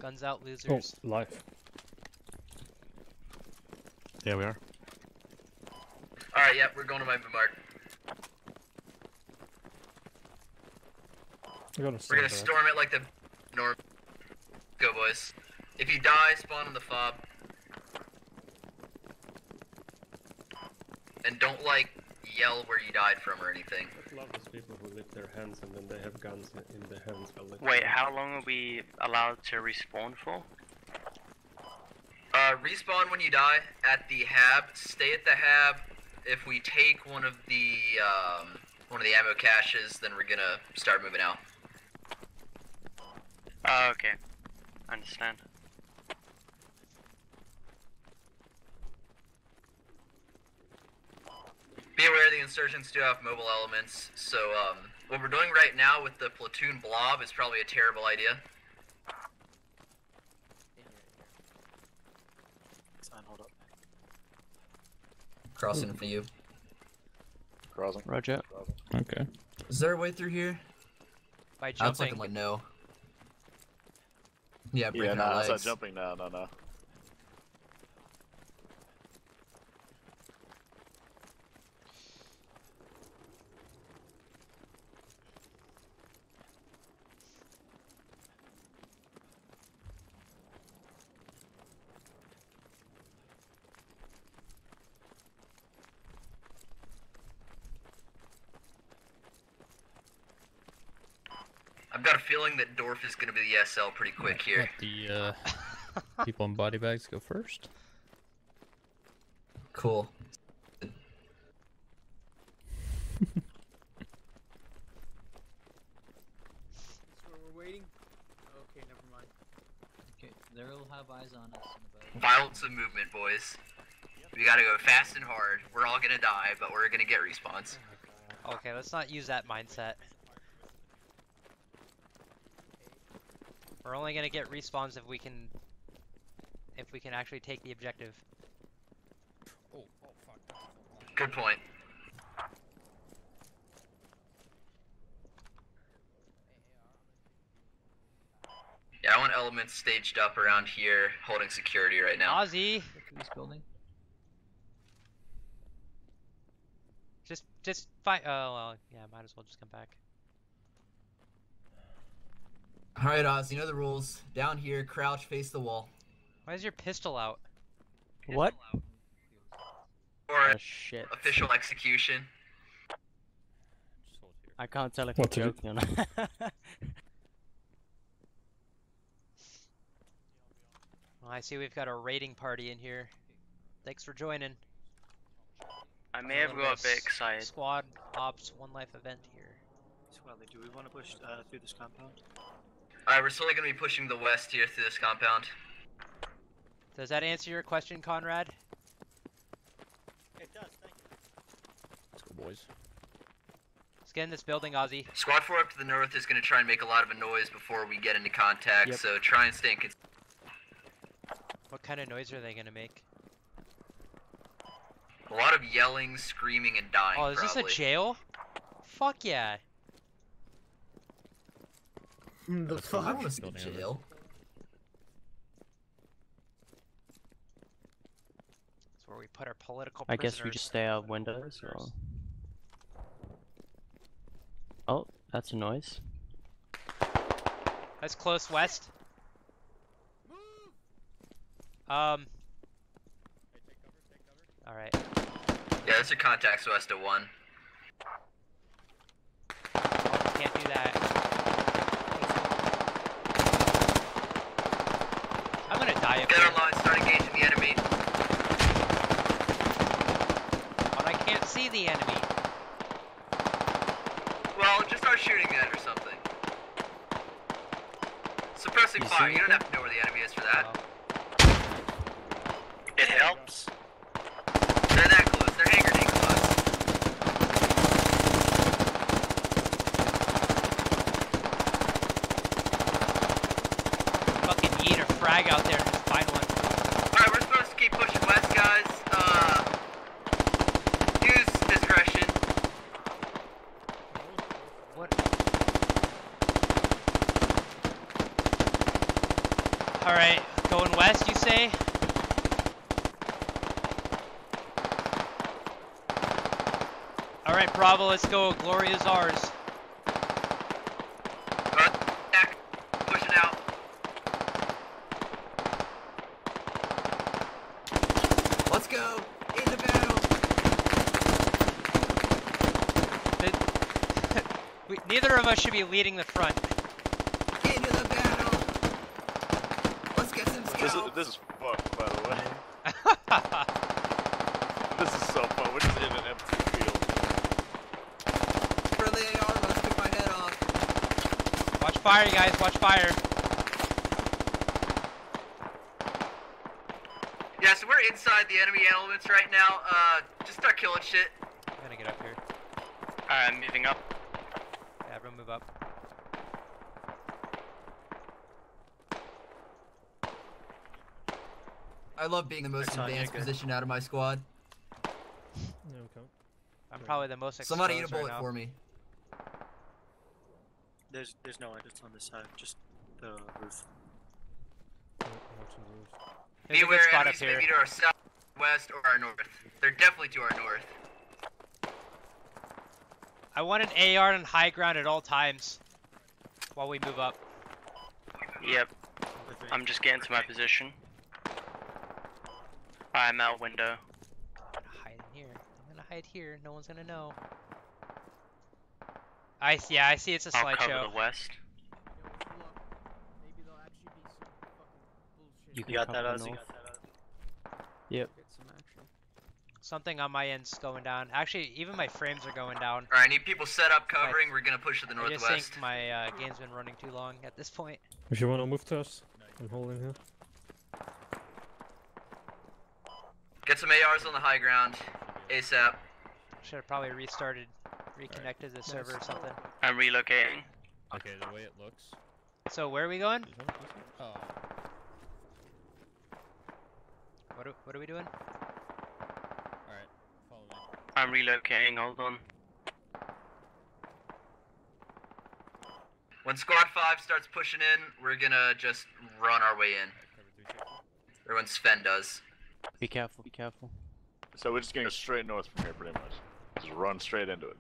Guns out, Oh, losers. life. Yeah, we are. Alright, yeah, we're going to my move mark. I got a We're gonna storm it like the norm. Go, boys. If you die, spawn on the fob. And don't, like, yell where you died from or anything. Hands and then they have guns in their hands Wait, how long are we allowed to respawn for? Uh, respawn when you die at the hab. Stay at the hab. If we take one of the, um, one of the ammo caches, then we're gonna start moving out. Oh, okay. Understand. Be aware the insurgents do have mobile elements, so um, what we're doing right now with the platoon blob is probably a terrible idea. Sign, hold up. Crossing for you. Crossing. Roger. Okay. Is there a way through here? By jumping. I was jumping. looking like no. Yeah, Yeah, breaking no, our it's not jumping now, no, no. I've got a feeling is going to be the SL pretty quick here. Let the uh, people in body bags go first. Cool. we're waiting? Okay, never mind. Okay, they'll have eyes on us. Violence of movement, boys. We gotta go fast and hard. We're all gonna die, but we're gonna get respawns. Okay, let's not use that mindset. We're only gonna get respawns if we can, if we can actually take the objective. Oh, oh, fuck. Good point. Yeah, I want elements staged up around here, holding security right now. Ozzy, This building. just just fight. Oh well, yeah, might as well just come back. Alright, Oz, you know the rules. Down here, crouch, face the wall. Why is your pistol out? What? Or Oh shit. official execution. I can't tell if What, you're joking or not. Well, I see we've got a raiding party in here. Thanks for joining. I may have got a bit excited. Squad Ops One Life event here. Swelly, do we want to push uh, through this compound? Alright, we're slowly gonna be pushing the west here through this compound. Does that answer your question, Conrad? It does, thank you. Let's go, boys. Let's get in this building, Ozzy. Squad 4 up to the north is gonna try and make a lot of a noise before we get into contact, Yep. so try and stay in cons- What kind of noise are they gonna make? A lot of yelling, screaming, and dying. Oh, is this a jail? Fuck yeah. The I fuck? wanna see jail. That's where we put our political I guess we just stay out of windows or. Oh, that's a noise. That's close west. Um. All right. Yeah, those a contact west of one. Can't do that. I'm gonna die Get here. our line, start engaging the enemy. But I can't see the enemy. Well, just start shooting that or something. Suppressing You fire, you don't have to know where the enemy is for that. Oh. It helps. They're that close. They're hand grenade close. Fucking yeet or frag out there and just find one. Alright, we're supposed to keep pushing west, guys. Uh, use discretion. What? All right, going west, you say? All right, Bravo, let's go. Glory is ours. Back, pushing out. Let's go! Into battle! We, neither of us should be leading the front. Into the battle! Let's get some This is, scouts! this is fucked, by the way. this is so fun. We're just in an empty field. Friendly AR, let's pick my head off. Watch fire, you guys. Watch fire. Yeah, so we're inside the enemy elements right now. Uh, just start killing shit. I'm gonna get up here. Alright, I'm moving up. Yeah, everyone move up. I love being the most That's advanced good. position out of my squad. Yeah, okay. I'm probably the most exposed Somebody eat a bullet now. for me. There's there's no one. It's on this side. Just the roof. Yeah, watching the roof. There's a good Beware spot up enemies here. maybe to our south, west, or our north. They're definitely to our north. I want an AR on high ground at all times while we move up. Yep. I'm just getting to my position. I'm out window. I'm gonna hide in here. I'm gonna hide here. No one's gonna know. I see. Yeah, I see. It's a I'll cover slideshow. the west. You, You got that, cover Ozzy? north. Yep. Something on my end's going down. Actually, even my frames are going down. Alright, I need people set up covering. We're gonna push to the I just northwest. think my uh, game's been running too long at this point. If you wanna move to us, I'm holding here. Get some ARs on the high ground. ASAP. Should have probably restarted, reconnected the server or something. I'm relocating. Okay, the way it looks. So where are we going? This one, this one? Oh. What are, what are we doing? Alright, follow me. I'm relocating. Hold on. When squad 5 starts pushing in, we're gonna just run our way in. Or when Sven does. Be careful, be careful. So we're just gonna go straight north from here, pretty much. Just run straight into it.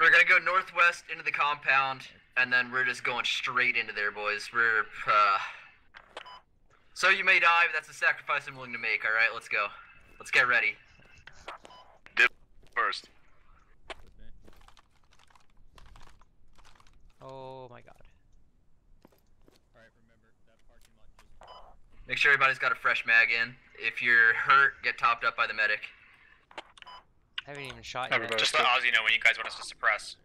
We're gonna go northwest into the compound, and then we're just going straight into there, boys. We're, uh... So you may die, but that's a sacrifice I'm willing to make, alright? Let's go. Let's get ready. Dip first. Oh my god. Alright, remember, that parking lot just... Make sure everybody's got a fresh mag in. If you're hurt, get topped up by the medic. I haven't even shot yet. Just let Ozzy know when you guys want us to suppress.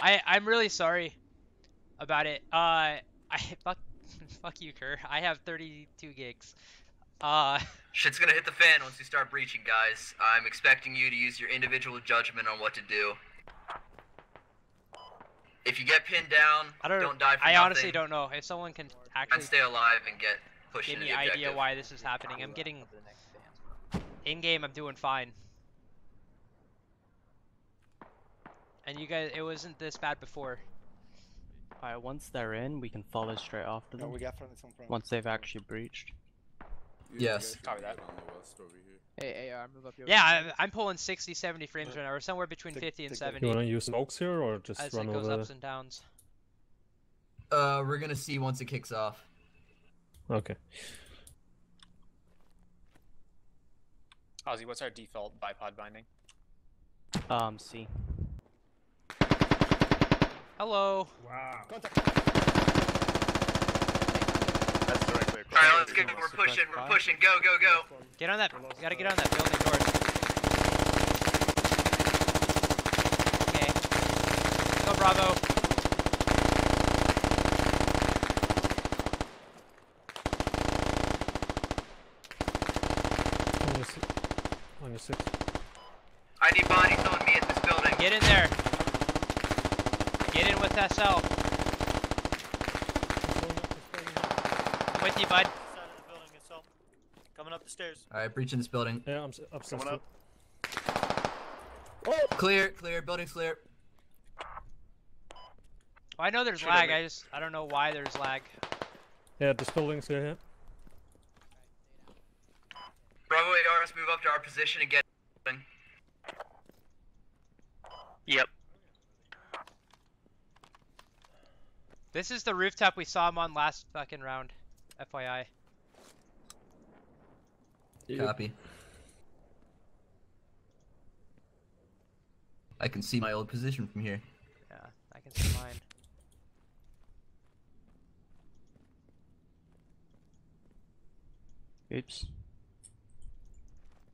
I I'm really sorry about it. Uh, I fuck fuck you, Kerr. I have 32 gigs. Uh, Shit's gonna hit the fan once you start breaching, guys. I'm expecting you to use your individual judgment on what to do. If you get pinned down, I don't. don't die for I nothing, honestly don't know if someone can actually... and stay alive and get pushed give into me the idea objective. why this is happening. I'm getting in game. I'm doing fine. And you guys, it wasn't this bad before. Alright, once they're in, we can follow straight after them. we got friendly from front. Once they've actually breached. Yes. Copy that. Hey, AR, move up your. Yeah, I, I'm pulling 60, 70 frames right now. We're somewhere between 50 and seventy. You 70 wanna use smokes here or just as run it goes over? ups and downs. Uh, we're gonna see once it kicks off. Okay. Ozzy, what's our default bipod binding? Um, C. Hello. Wow. That's directly across. Alright, let's get. We're pushing. We're pushing. Go, go, go. Get on that. You gotta get on that building north. Okay. Go Bravo. I need bodies on me at this building. Get in there. Get in with SL. I'm with you, bud. Coming up the stairs. Alright, breaching this building. Yeah, I'm upstairs. Coming up. Oh. Clear, clear, building's clear. Well, I know there's Shoot lag, I just, I don't know why there's lag. Yeah, this building's here. Yeah. Bravo move up to our position and get. Yep. This is the rooftop we saw him on last fucking round. FYI. Copy. I can see my old position from here. Yeah, I can see mine. Oops.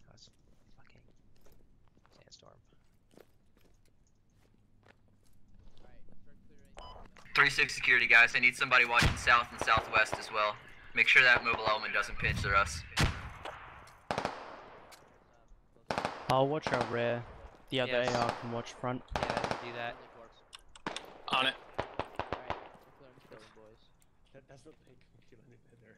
That was fucking sandstorm. Three six security guys. I need somebody watching south and southwest as well. Make sure that mobile element doesn't pinch their us. I'll watch our rear. The other Yes. AR can watch front. Yeah, do that. On it. That does not make me feel any better.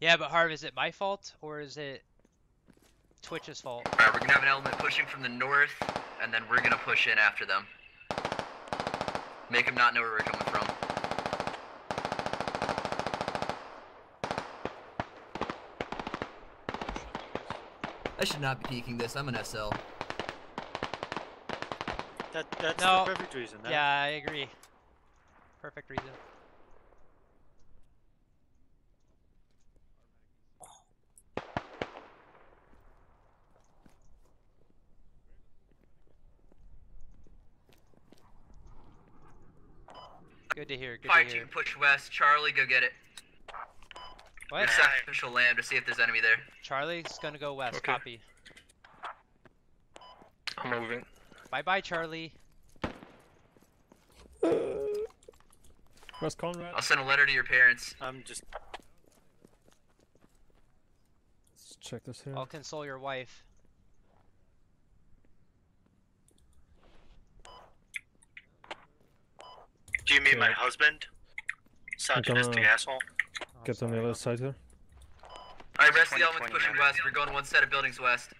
Yeah, but Harv, is it my fault or is it Twitch's fault? Alright, we're gonna have an element pushing from the north, and then we're gonna push in after them. Make them not know where we're coming from. I should not be peeking this. I'm an SL. That, that's No. the perfect reason. That, Yeah, I agree. Perfect reason. Good to hear. Good Fire to hear. team push west. Charlie, go get it. What? We're sacrificial lamb to see if there's enemy there. Charlie's gonna go west. Okay. Copy. I'm moving. Bye bye, Charlie. Where's Conrad? I'll send a letter to your parents. I'm just. Let's check this here. I'll console your wife. Do you mean my husband? Misogynistic gonna- asshole. Get on the other side here. Alright, rest of the elements pushing west. We're going one set of buildings west.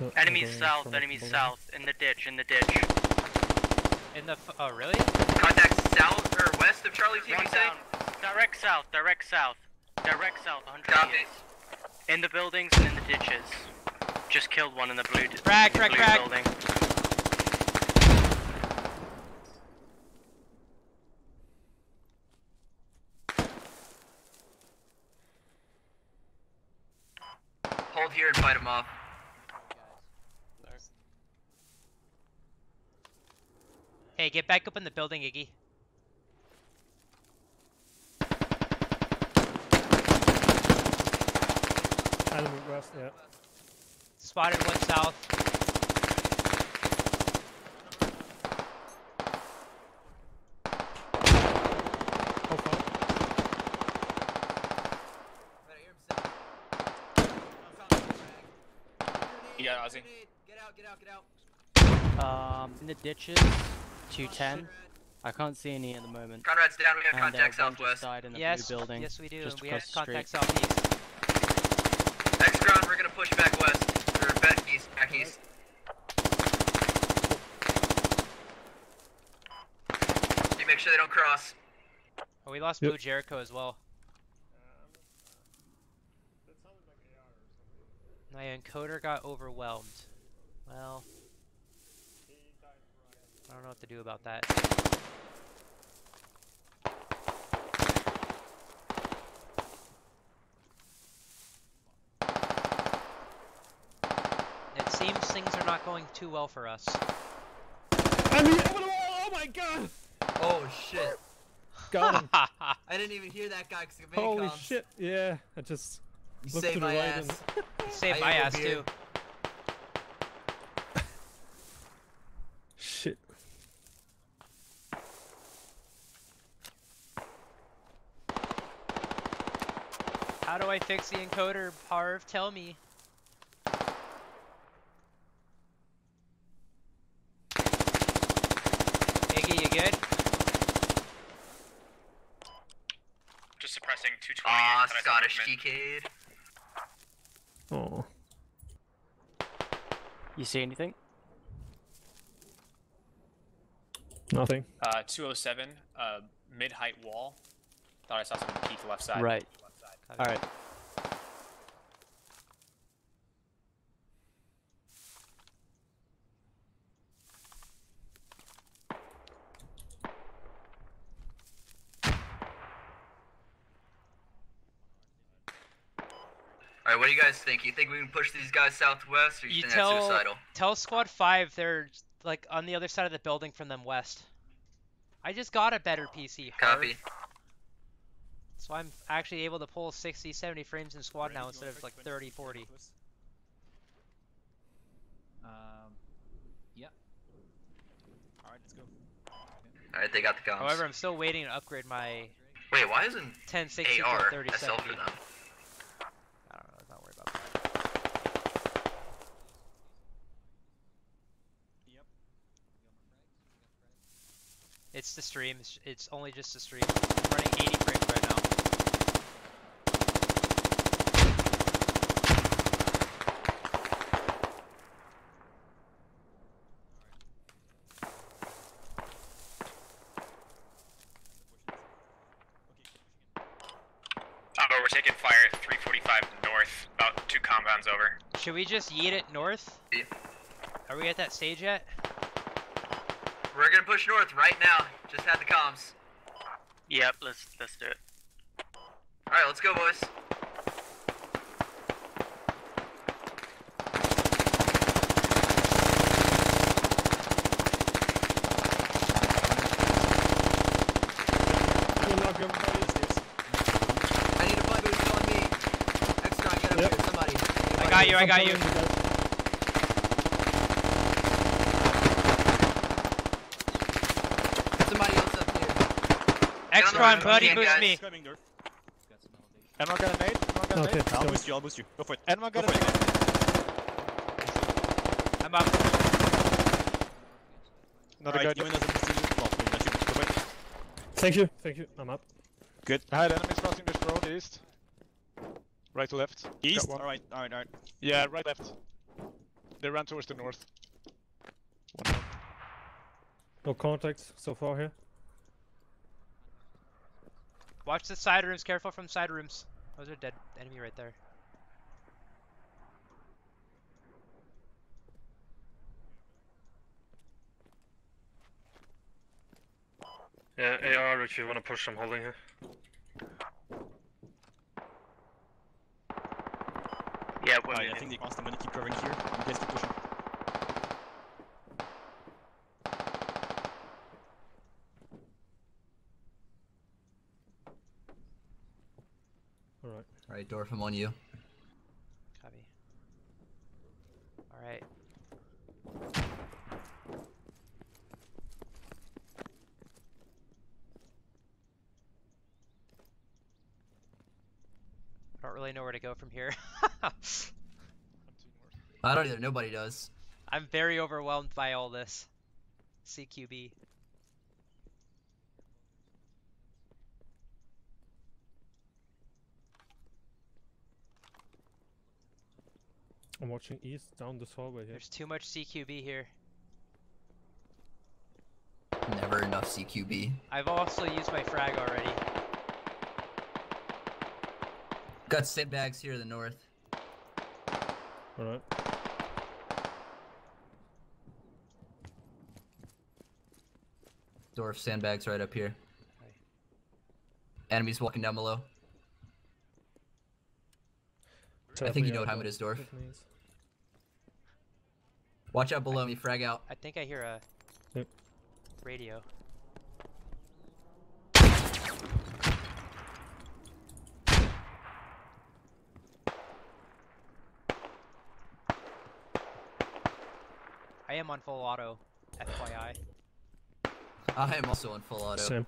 Uh, Enemy I'm south, from the enemy building. south, in the ditch, in the ditch. In the. F oh, really? Contact south or west of Charlie team, One you say? Direct south, direct south. Direct south, 100 Copy. meters. In the buildings and in the ditches. Just killed one in the blue, Frag, the frag, blue frag. building. Hold here and fight them off. Hey, get back up in the building, Iggy. Element west, yeah. Spotted one south. How far? You got Ozzy. Get out, get out, get out. Um, in the ditches, 210. I can't see any at the moment. Conrad's down. We have And, uh, contact southwest. died in the Yes, blue building. yes we do. Just we have contact street. southeast to push back west. Or back east, back east. You make sure they don't cross. Oh, we lost yep. Blue Jericho as well. My encoder got overwhelmed. Well, I don't know what to do about that. Seems things are not going too well for us. I mean, over the wall! Oh my god! Oh shit. Got him. I didn't even hear that guy because the Holy comms. shit! Yeah, I just You looked saved to the my right ass. and Saved I my ass beer. too. shit. How do I fix the encoder? Harv, tell me. Iggy, you good? Just suppressing 220. That I saw Scottish movement. decade. Oh, You see anything? nothing. Uh, 207, uh, mid-height wall. Thought I saw something peek left side. Right. All right. Think? You think we can push these guys southwest, or you, You think tell that's suicidal? tell Squad Five they're like on the other side of the building from them west. I just got a better PC. Harv. Copy. So I'm actually able to pull 60, 70 frames in squad now instead of like 30, 40. Um, yeah. Alright, let's go. Alright, they got the comms. However, I'm still waiting to upgrade my Wait, why isn't 1060 to AR a SL 3070. for them? I don't know. Let's not worry about that. It's the stream. It's, it's only just the stream. I'm running 80 frames right now. But we're taking fire 345 north, about two compounds over. Should we just yeet it north? Yeah. Are we at that stage yet? We're gonna push north right now. Just had the comms. Yep, let's let's do it. Alright, let's go, boys. Good luck, everybody. I need a fight boost on me. Extra, get up Yep. here, somebody. I got you. I got you. Get somebody else up here. Extron, the buddy, boost me. Coming, Dorf. Anyone got a nade? Anyone got a Okay, nade? I'll boost you, I'll boost you. Go for it. Anyone got Go a for nade? I'm up. Another Alright, guy. you has a boost too. Well, maybe not you. Go for it. Thank you. Thank you. I'm up. Good. I had enemies crossing this road east. Right to left. East? Alright, alright, alright. Yeah, right left. They ran towards the north. One more. No contacts so far here. Watch the side rooms. Careful from side rooms. Those are dead enemy right there. Yeah, AR if you want to push, I'm holding here. Yeah, we're I think they crossed. I'm gonna keep covering here. You guys keep pushing. Alright. Alright, Dorf, I'm on you. Copy. All right. I don't really know where to go from here. I don't either, nobody does. I'm very overwhelmed by all this. CQB. I'm watching east down this hallway here. There's too much CQB here. Never enough CQB. I've also used my frag already. Got sandbags here in the north. Alright. Dorf sandbags right up here. Enemies walking down below. I think you know what time it is, Dorf. Watch out below me, frag out. I think I hear a Yep. radio. I am on full auto, FYI. I am also on full auto. Same.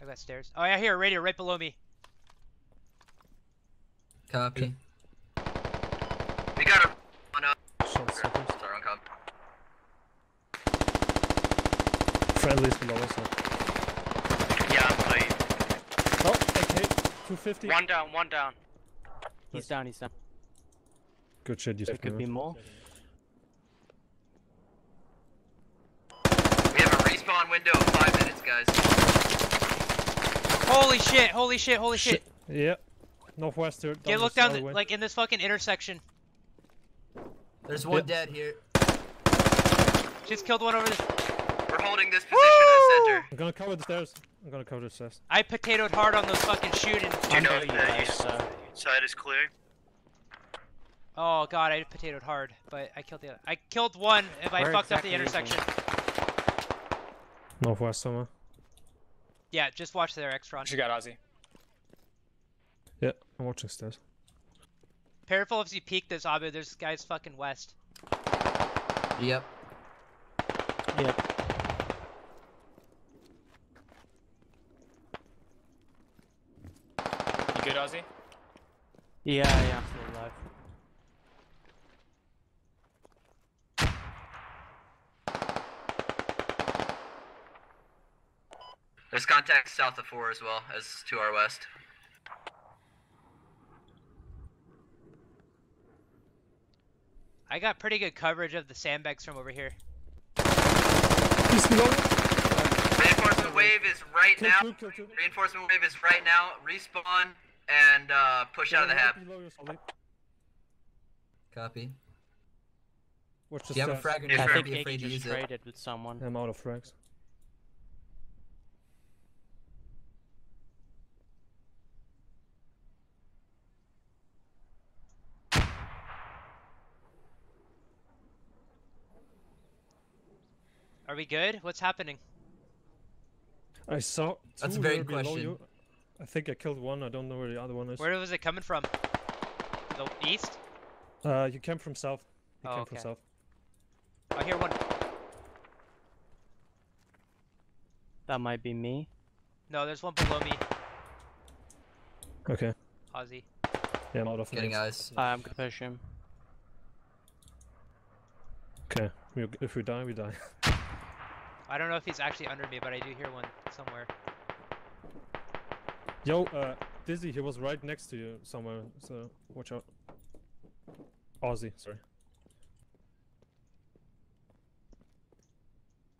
I got stairs. Oh, I hear a radio right below me. Copy. We got him. on up. Short circles. Sorry, on com. Friendlies below us. now. Yeah, I'm below you. Oh, okay. 250. One down, one down. He's down, he's down. Good shit, you There could be more. We have a respawn window of five minutes, guys. Holy shit! Holy shit! Holy shit! Yeah. Northwest here. Get look down, the, like in this fucking intersection. There's one Yep. dead here. Just killed one over there. We're holding this position in the center. I'm gonna cover the stairs. I'm gonna cover the stairs. I potatoed hard on those fucking shooting. You know if the east side is clear? Oh god, I potatoed hard, but I killed the other. I killed one if I Where fucked exactly up the intersection. Northwest somewhere. Yeah, just watch there, Extron. She got Ozzy. Yeah, I'm watching stairs. Careful if you peek this, Abu. There's guys fucking west. Yep. Yep. You good, Ozzy? Yeah, yeah, I'm still alive. There's contact south of four as well as to our west. I got pretty good coverage of the sandbags from over here. Reinforcement wave is right Kill now. two, kill two. Reinforcement wave is right now. Respawn and uh, push out of the hab. Below you, Solly. Copy. Watch the Do you have a frag grenade? I think be afraid Iggy to just use it. traded with someone. I'm out of frags. Are we good? What's happening? I saw two That's a very good below question. you. I think I killed one. I don't know where the other one is. Where was it coming from? The east? Uh, you came from south. You Oh, came from south. I hear one. That might be me. No, there's one below me. Okay. Ozzy. Yeah, I'm out of Getting frags. eyes. I'm gonna push him. Okay. If we die, we die. I don't know if he's actually under me, but I do hear one somewhere. Yo, uh, Dizzy, he was right next to you somewhere, so watch out. Ozzy, sorry.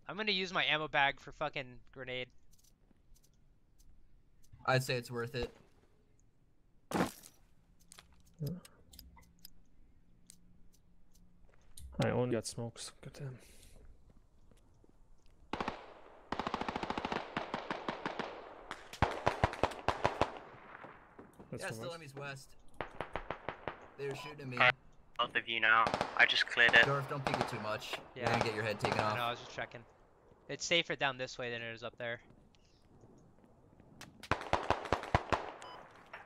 I'm gonna use my ammo bag for fucking grenade. I'd say it's worth it. I only got smokes. Goddamn. That's yeah, from still us. enemies west. They were shooting at me. Alright. Both of you now. I just cleared it. Dorf, don't peek it too much. You're Yeah. gonna get your head taken off. No, I was just checking. It's safer down this way than it is up there.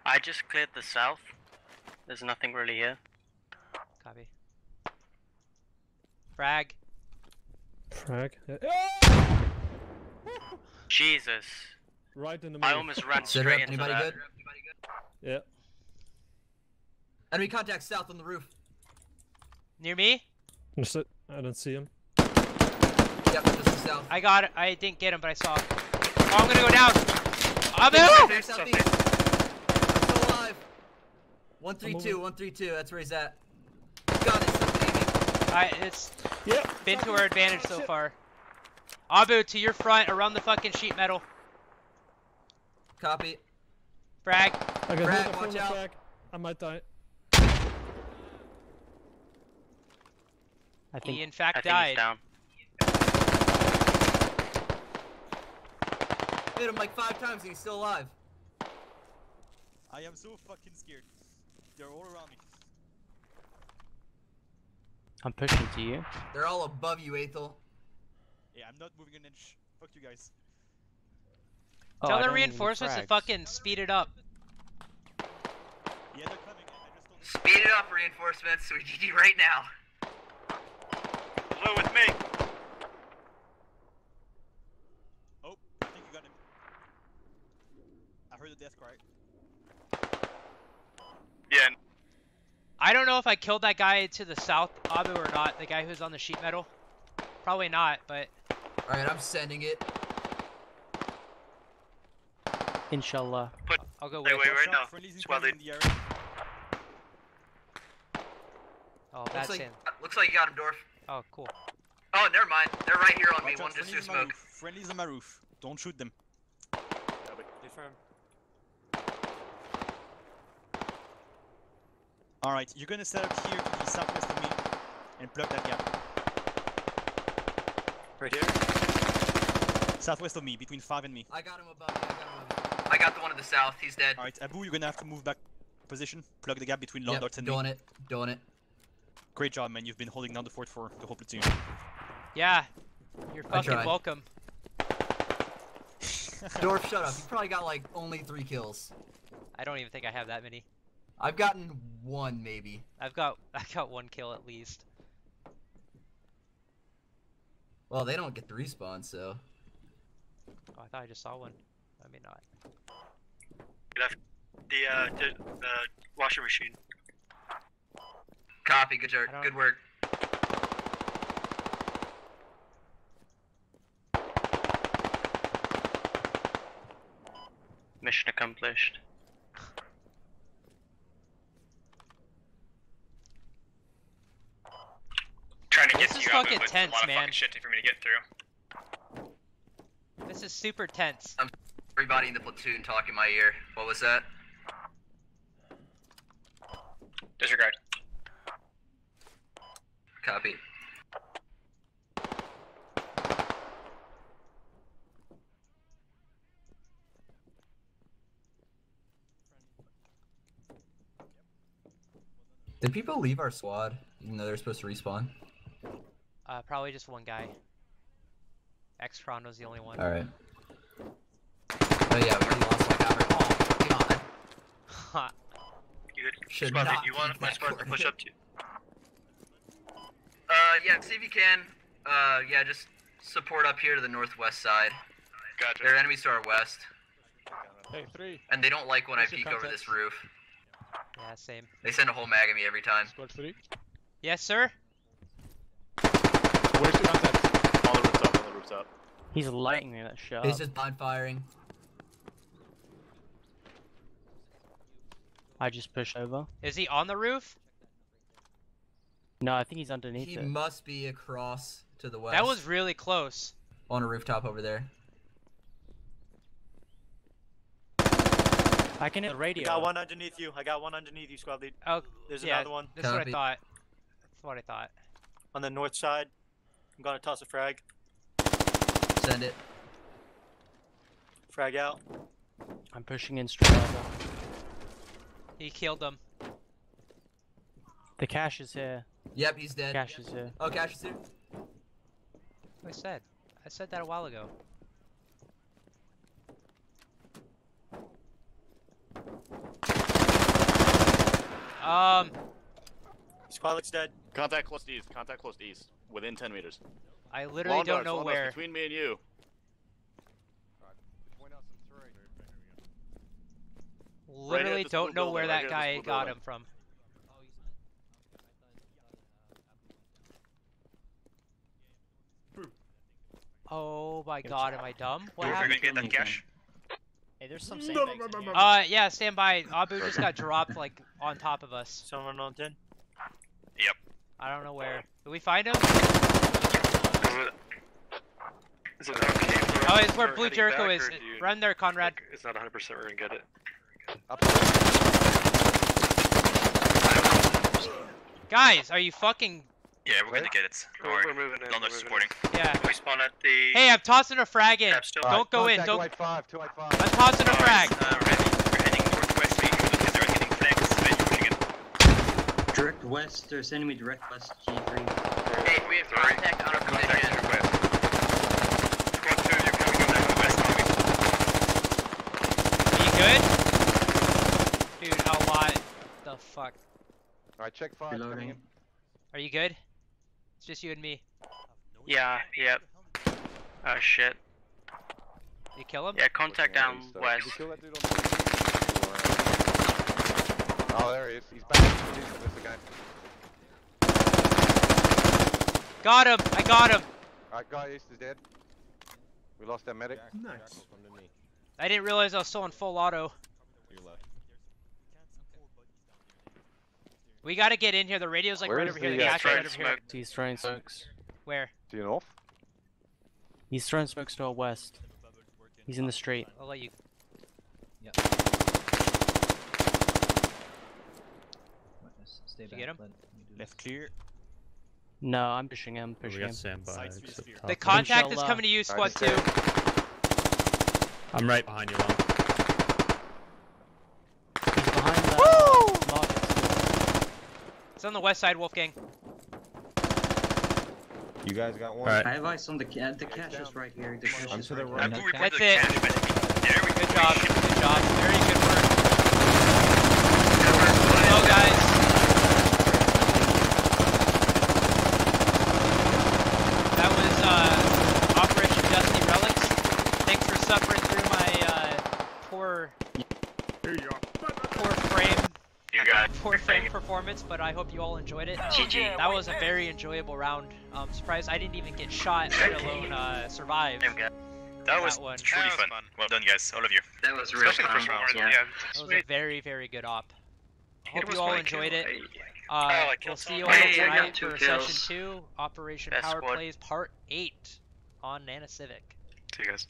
I just cleared the south. There's nothing really here. Copy. Frag. Frag. Yeah. Jesus. Right in the middle. I middle. almost ran Sit straight up. into Anybody that. good? Yeah. Enemy contact south on the roof. Near me? That's it. I don't see him. Yep, just the south. I got it. I didn't get him, but I saw him. Oh, I'm gonna go down. Abu! Southeast, southeast. I'm still alive. 132, 132, that's where he's at. Got it, still aiming. I, it's Yeah. been to our advantage so far. Abu, to your front, around the fucking sheet metal. Copy. Frag. I got Frag, hit watch out. frag. I might die. I think He in fact I think died. he's down. Hit him like five times and he's still alive. I am so fucking scared. They're all around me. I'm pushing to you. They're all above you, Aethel. Yeah, I'm not moving an inch. Fuck you guys. Oh, Tell I the don't need any reinforcements to frags. fucking speed it up. Yeah, they're coming. I just told them. Speed it up, reinforcements. We need you right now. Blue with me. Oh, I think you got him. I heard the death cry. Yeah, I don't know if I killed that guy to the south, Abu, or not. The guy who's on the sheet metal. Probably not, but Alright, I'm sending it. Inshallah. I'll go Wait, with wait, it. wait, no. Friendly's Squad in the area. Oh, Looks that's like, him. Uh, looks like you got him, Dorf. Oh, cool. Oh, never mind. They're right here on me. One just through friendly's on my smoke. roof. Friendly's on my roof. Don't shoot them. Confirm. Alright, you're gonna set up here to the southwest of me and plug that gap. Right here. Southwest of me, between 5 and me. I got him above you. I got him above you. I got the one in the south. He's dead. Alright, Abu, you're gonna have to move back position. Plug the gap between Yep, Londart and me. doing it. Doing it. Great job, man. You've been holding down the fort for the whole platoon. Yeah. You're fucking welcome. Dorf, shut up. You probably got like only three kills. I don't even think I have that many. I've gotten one, maybe. I've got I got one kill at least. Well, they don't get the respawn, so. Oh, I thought I just saw one. I mean not. Left. The uh, the, the washing machine. Copy. Good, job. Good work. Mission accomplished. trying to This get to is you, Abu, fucking but tense, a lot of man. fucking shit for me to get through. This is super tense. Everybody in the platoon talk in my ear. What was that? Disregard. Copy. Did people leave our squad, even though they're supposed to respawn? Uh, probably just one guy. Xtron was the only one. Alright. Oh yeah, we already lost like our. Oh, God. Ha. You good? Should squad not you want my that squad to push up to? Uh, yeah. See if you can. Uh, yeah. Just support up here to the northwest side. Gotcha. There are enemies to our west, Hey, three. and they don't like when I What's your peek over this roof. Yeah, same. They send a whole mag at me every time. Squad three. Yes, sir. Where's your contact? On the rooftop, on the rooftop. He's lighting me that shot. He's just blind firing. I just pushed over. Is he on the roof? No, I think he's underneath He it. must be across to the west. That was really close. on a rooftop over there. I can hit the radio. I got one underneath you. I got one underneath you, squad lead. Oh, There's yeah, another one That's what I thought. That's what I thought. on the north side. I'm gonna toss a frag. Send it. Frag out. I'm pushing in straight over. He killed him. The cache is here. Yep, he's dead. Cache is here. Oh, Cache is here. I said. I said that a while ago. Um, Squad looks dead. Contact close to east. Contact close to east. Within 10 meters. I literally Long don't darts, know where. Between me and you. Literally this don't blue know where right that guy in this blue got building. him from. Oh my god, am I dumb? What We're happened? gonna get that cache. Hey, there's some sandbags in here. Uh, yeah, stand by. Abu just got dropped like on top of us. Someone on 10? Yep. I don't know where. Did we find him? Is it okay? Oh, it's where Blue Jericho is. Run there, Conrad. It's not 100% we're gonna get it. Guys, are you fucking? Yeah, we're gonna get it. Don't worry. We're moving in. London's supporting. Yeah. We spawn at the. Hey, I'm tossing a frag in. still- Don't go in. Don't. white five, two white five. I'm tossing a frag. Uh, ready. We're heading northwest. We can look as they're getting flanked. So you're pushing it. Direct west, there's enemy direct west, G3. Hey, we have contact on our position. Squad 2, you're coming on that west. Are you good? Dude, a lot. The fuck. Alright, check five. Coming. Are you good? It's just you and me. Yeah, yep. Oh shit. You kill him? Yeah, contact down Did west. you kill that dude on the Oh, there he is. He's back. He's there's the guy. Got him. I got him. Alright, guy east is dead. We lost our medic. Nice. I didn't realize I was still in full auto. We gotta get in here. The radio's like Where right is over here. the, The uh, gas right train over here. He's throwing smokes. Where? To your north? He's throwing smokes to our west. He's in the street. I'll let you. Stay Did you back. get him? let me do Left clear. No, I'm pushing him. Pushing got him. standby. Sides except The right. contact is coming to you, squad two. I'm right behind you, Long. He's behind the market. It's on the west side, Wolfgang. You guys got one? I have eyes on the ca- the cache is right here. The cache I'm is to the right right. here. Who That's the it. cache, there we go. Good job. Good job. Very good work. Hello, guys. That was uh, Operation Dusty Relics. Thanks for suffering through my uh, poor, poor frame, You got poor frame performance, but I hope you all enjoyed it. GG. That was a very enjoyable round. Um, surprised I didn't even get shot, let alone uh, survive. That was That one. truly That was fun. fun. Well done, guys. All of you. That was real Especially the first fun. round. Yeah. That was a very, very good op. Hope you all enjoyed kill. it. Uh, Oh, I we'll see you all someone. Hey, I got tonight for kills. session two, Operation Best Power squad. Plays Part Eight on Nana Civic. See you guys.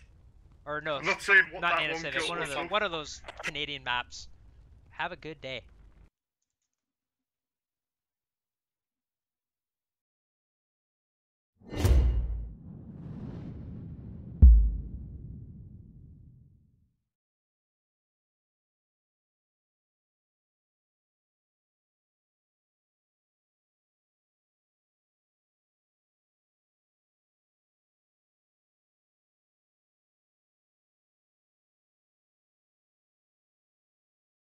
Or no, I'm not not Nana Civic. kill One of the one of those Canadian maps. Have a good day.